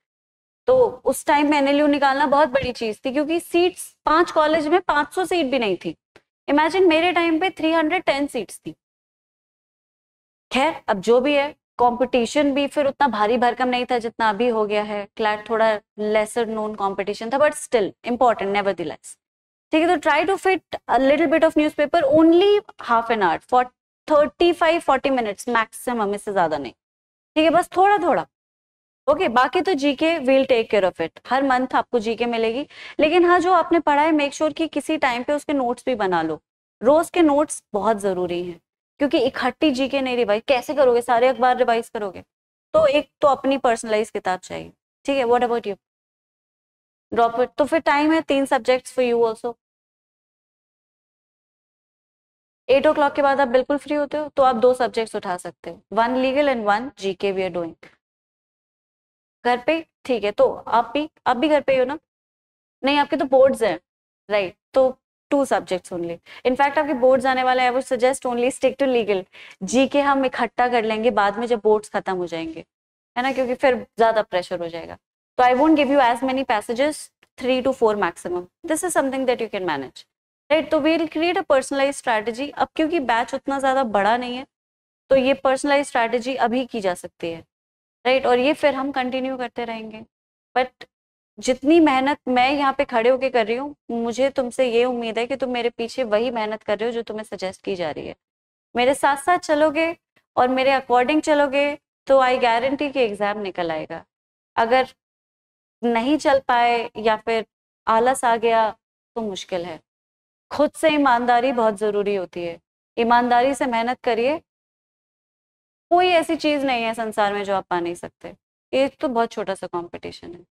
तो उस टाइम में एनएलयू निकालना बहुत बड़ी चीज़ थी, क्योंकि सीट्स पाँच कॉलेज में 500 सीट भी नहीं थी। इमेजिन मेरे टाइम पे 310 सीट्स थी। खैर, अब जो भी है कंपटीशन भी फिर उतना भारी भरकम नहीं था जितना अभी हो गया है। क्लैट थोड़ा लेसर नोन कंपटीशन था बट स्टिल इम्पोर्टेंट नेवर ठीक है तो try to fit little bit of newspaper only half an hour for thirty five forty minutes maximum इससे ज़्यादा नहीं। ठीक है, बस थोड़ा थोड़ा ओके बाकी तो GK will take care of it her month आपको जीके मिलेगी। लेकिन हाँ जो आपने पढ़ा है मेक श्योर कि किसी टाइम पे उसके नोट्स भी बना लो। रोज के नोट्स बहुत ज़रूरी हैं, क्योंकि इकट्ठी जीके नहीं रिवाइज कैसे करोगे? सारे अखबार रिवाइज करोगे? तो एक तो अपनी पर्सनलाइज किताब चाहिए। ठीक है what about you drop it तो फिर टाइम है, तीन subjects for you also eight o'clock के बाद आप बिल्कुल फ्री होते हो तो आप दो सब्जेक्ट्स उठा सकते हो। One legal and one GK we are doing घर पे, ठीक है तो आप भी आप भी घर पे ही हो ना? नहीं, आपके तो बोर्ड्स हैं राइट right. तो two subjects only in fact आपके बोर्ड्स आने वाले I would suggest only stick to legal G K हम इकट्ठा कर लेंगे, बाद में जब बोर्ड्स खत्म हो जाएँगे, है ना? क्योंकि फिर ज़्यादा प्रेशर हो जाएगा. तो I won't give you as many passages three two four maximum this is something that you can manage right तो we'll create a personalise strategy अब क्योंकि बैच उतना ज़्यादा बड़ा नहीं है तो ये पर्सनलाइज स्ट्रैटेजी अभी की जा सकती है. राइट? और ये फिर हम कंटिन्यू करते रहेंगे। बट जितनी मेहनत मैं यहाँ पे खड़े होके कर रही हूँ, मुझे तुमसे ये उम्मीद है कि तुम मेरे पीछे वही मेहनत कर रहे हो जो तुम्हें सजेस्ट की जा रही है। मेरे साथ साथ चलोगे और मेरे अकॉर्डिंग चलोगे तो आई गारंटी कि एग्ज़ाम निकल आएगा। अगर नहीं चल पाए या फिर आलस आ गया तो मुश्किल है। खुद से ईमानदारी बहुत ज़रूरी होती है। ईमानदारी से मेहनत करिए कोई ऐसी चीज़ नहीं है संसार में जो आप पा नहीं सकते। एक तो बहुत छोटा सा कॉम्पिटिशन है।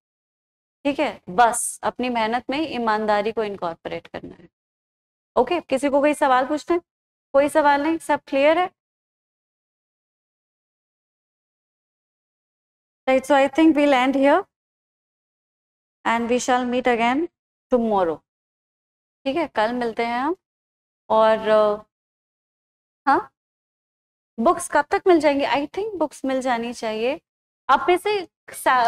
ठीक है? बस, अपनी मेहनत में ईमानदारी को इनकॉर्पोरेट करना है। ओके किसी को कोई सवाल पूछना है? कोई सवाल नहीं? सब क्लियर है? Right so I think we land here and we shall meet again tomorrow ठीक है? कल मिलते हैं हम और हाँ? बुक्स कब तक मिल जाएँगे? आई थिंक बुक्स मिल जानी चाहिए। आप में से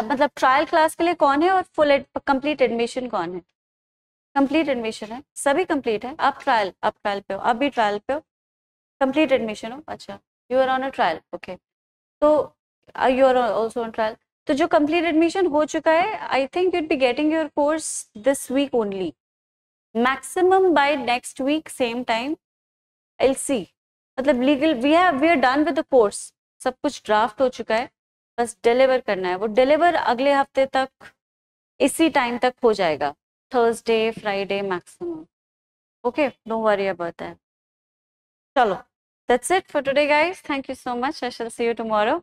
मतलब ट्रायल क्लास के लिए कौन है और फुल कंप्लीट एडमिशन कौन है? कंप्लीट एडमिशन है। सभी कंप्लीट है। आप ट्रायल आप ट्रायल पे हो। आप भी ट्रायल पे हो। कंप्लीट एडमिशन हो। अच्छा। You are on a trial okay तो you are also on trial तो जो कंप्लीट एडमिशन हो चुका है I think you'd be getting your course this week only maximum by next week same time L C मतलब legal we have we are done with the course सब कुछ draft हो चुका है। बस डिलीवर करना है। वो डिलीवर अगले हफ़्ते तक, इसी टाइम तक हो जाएगा। Thursday Friday maximum okay no worry about that चलो that's it for today guys thank you so much I shall see you tomorrow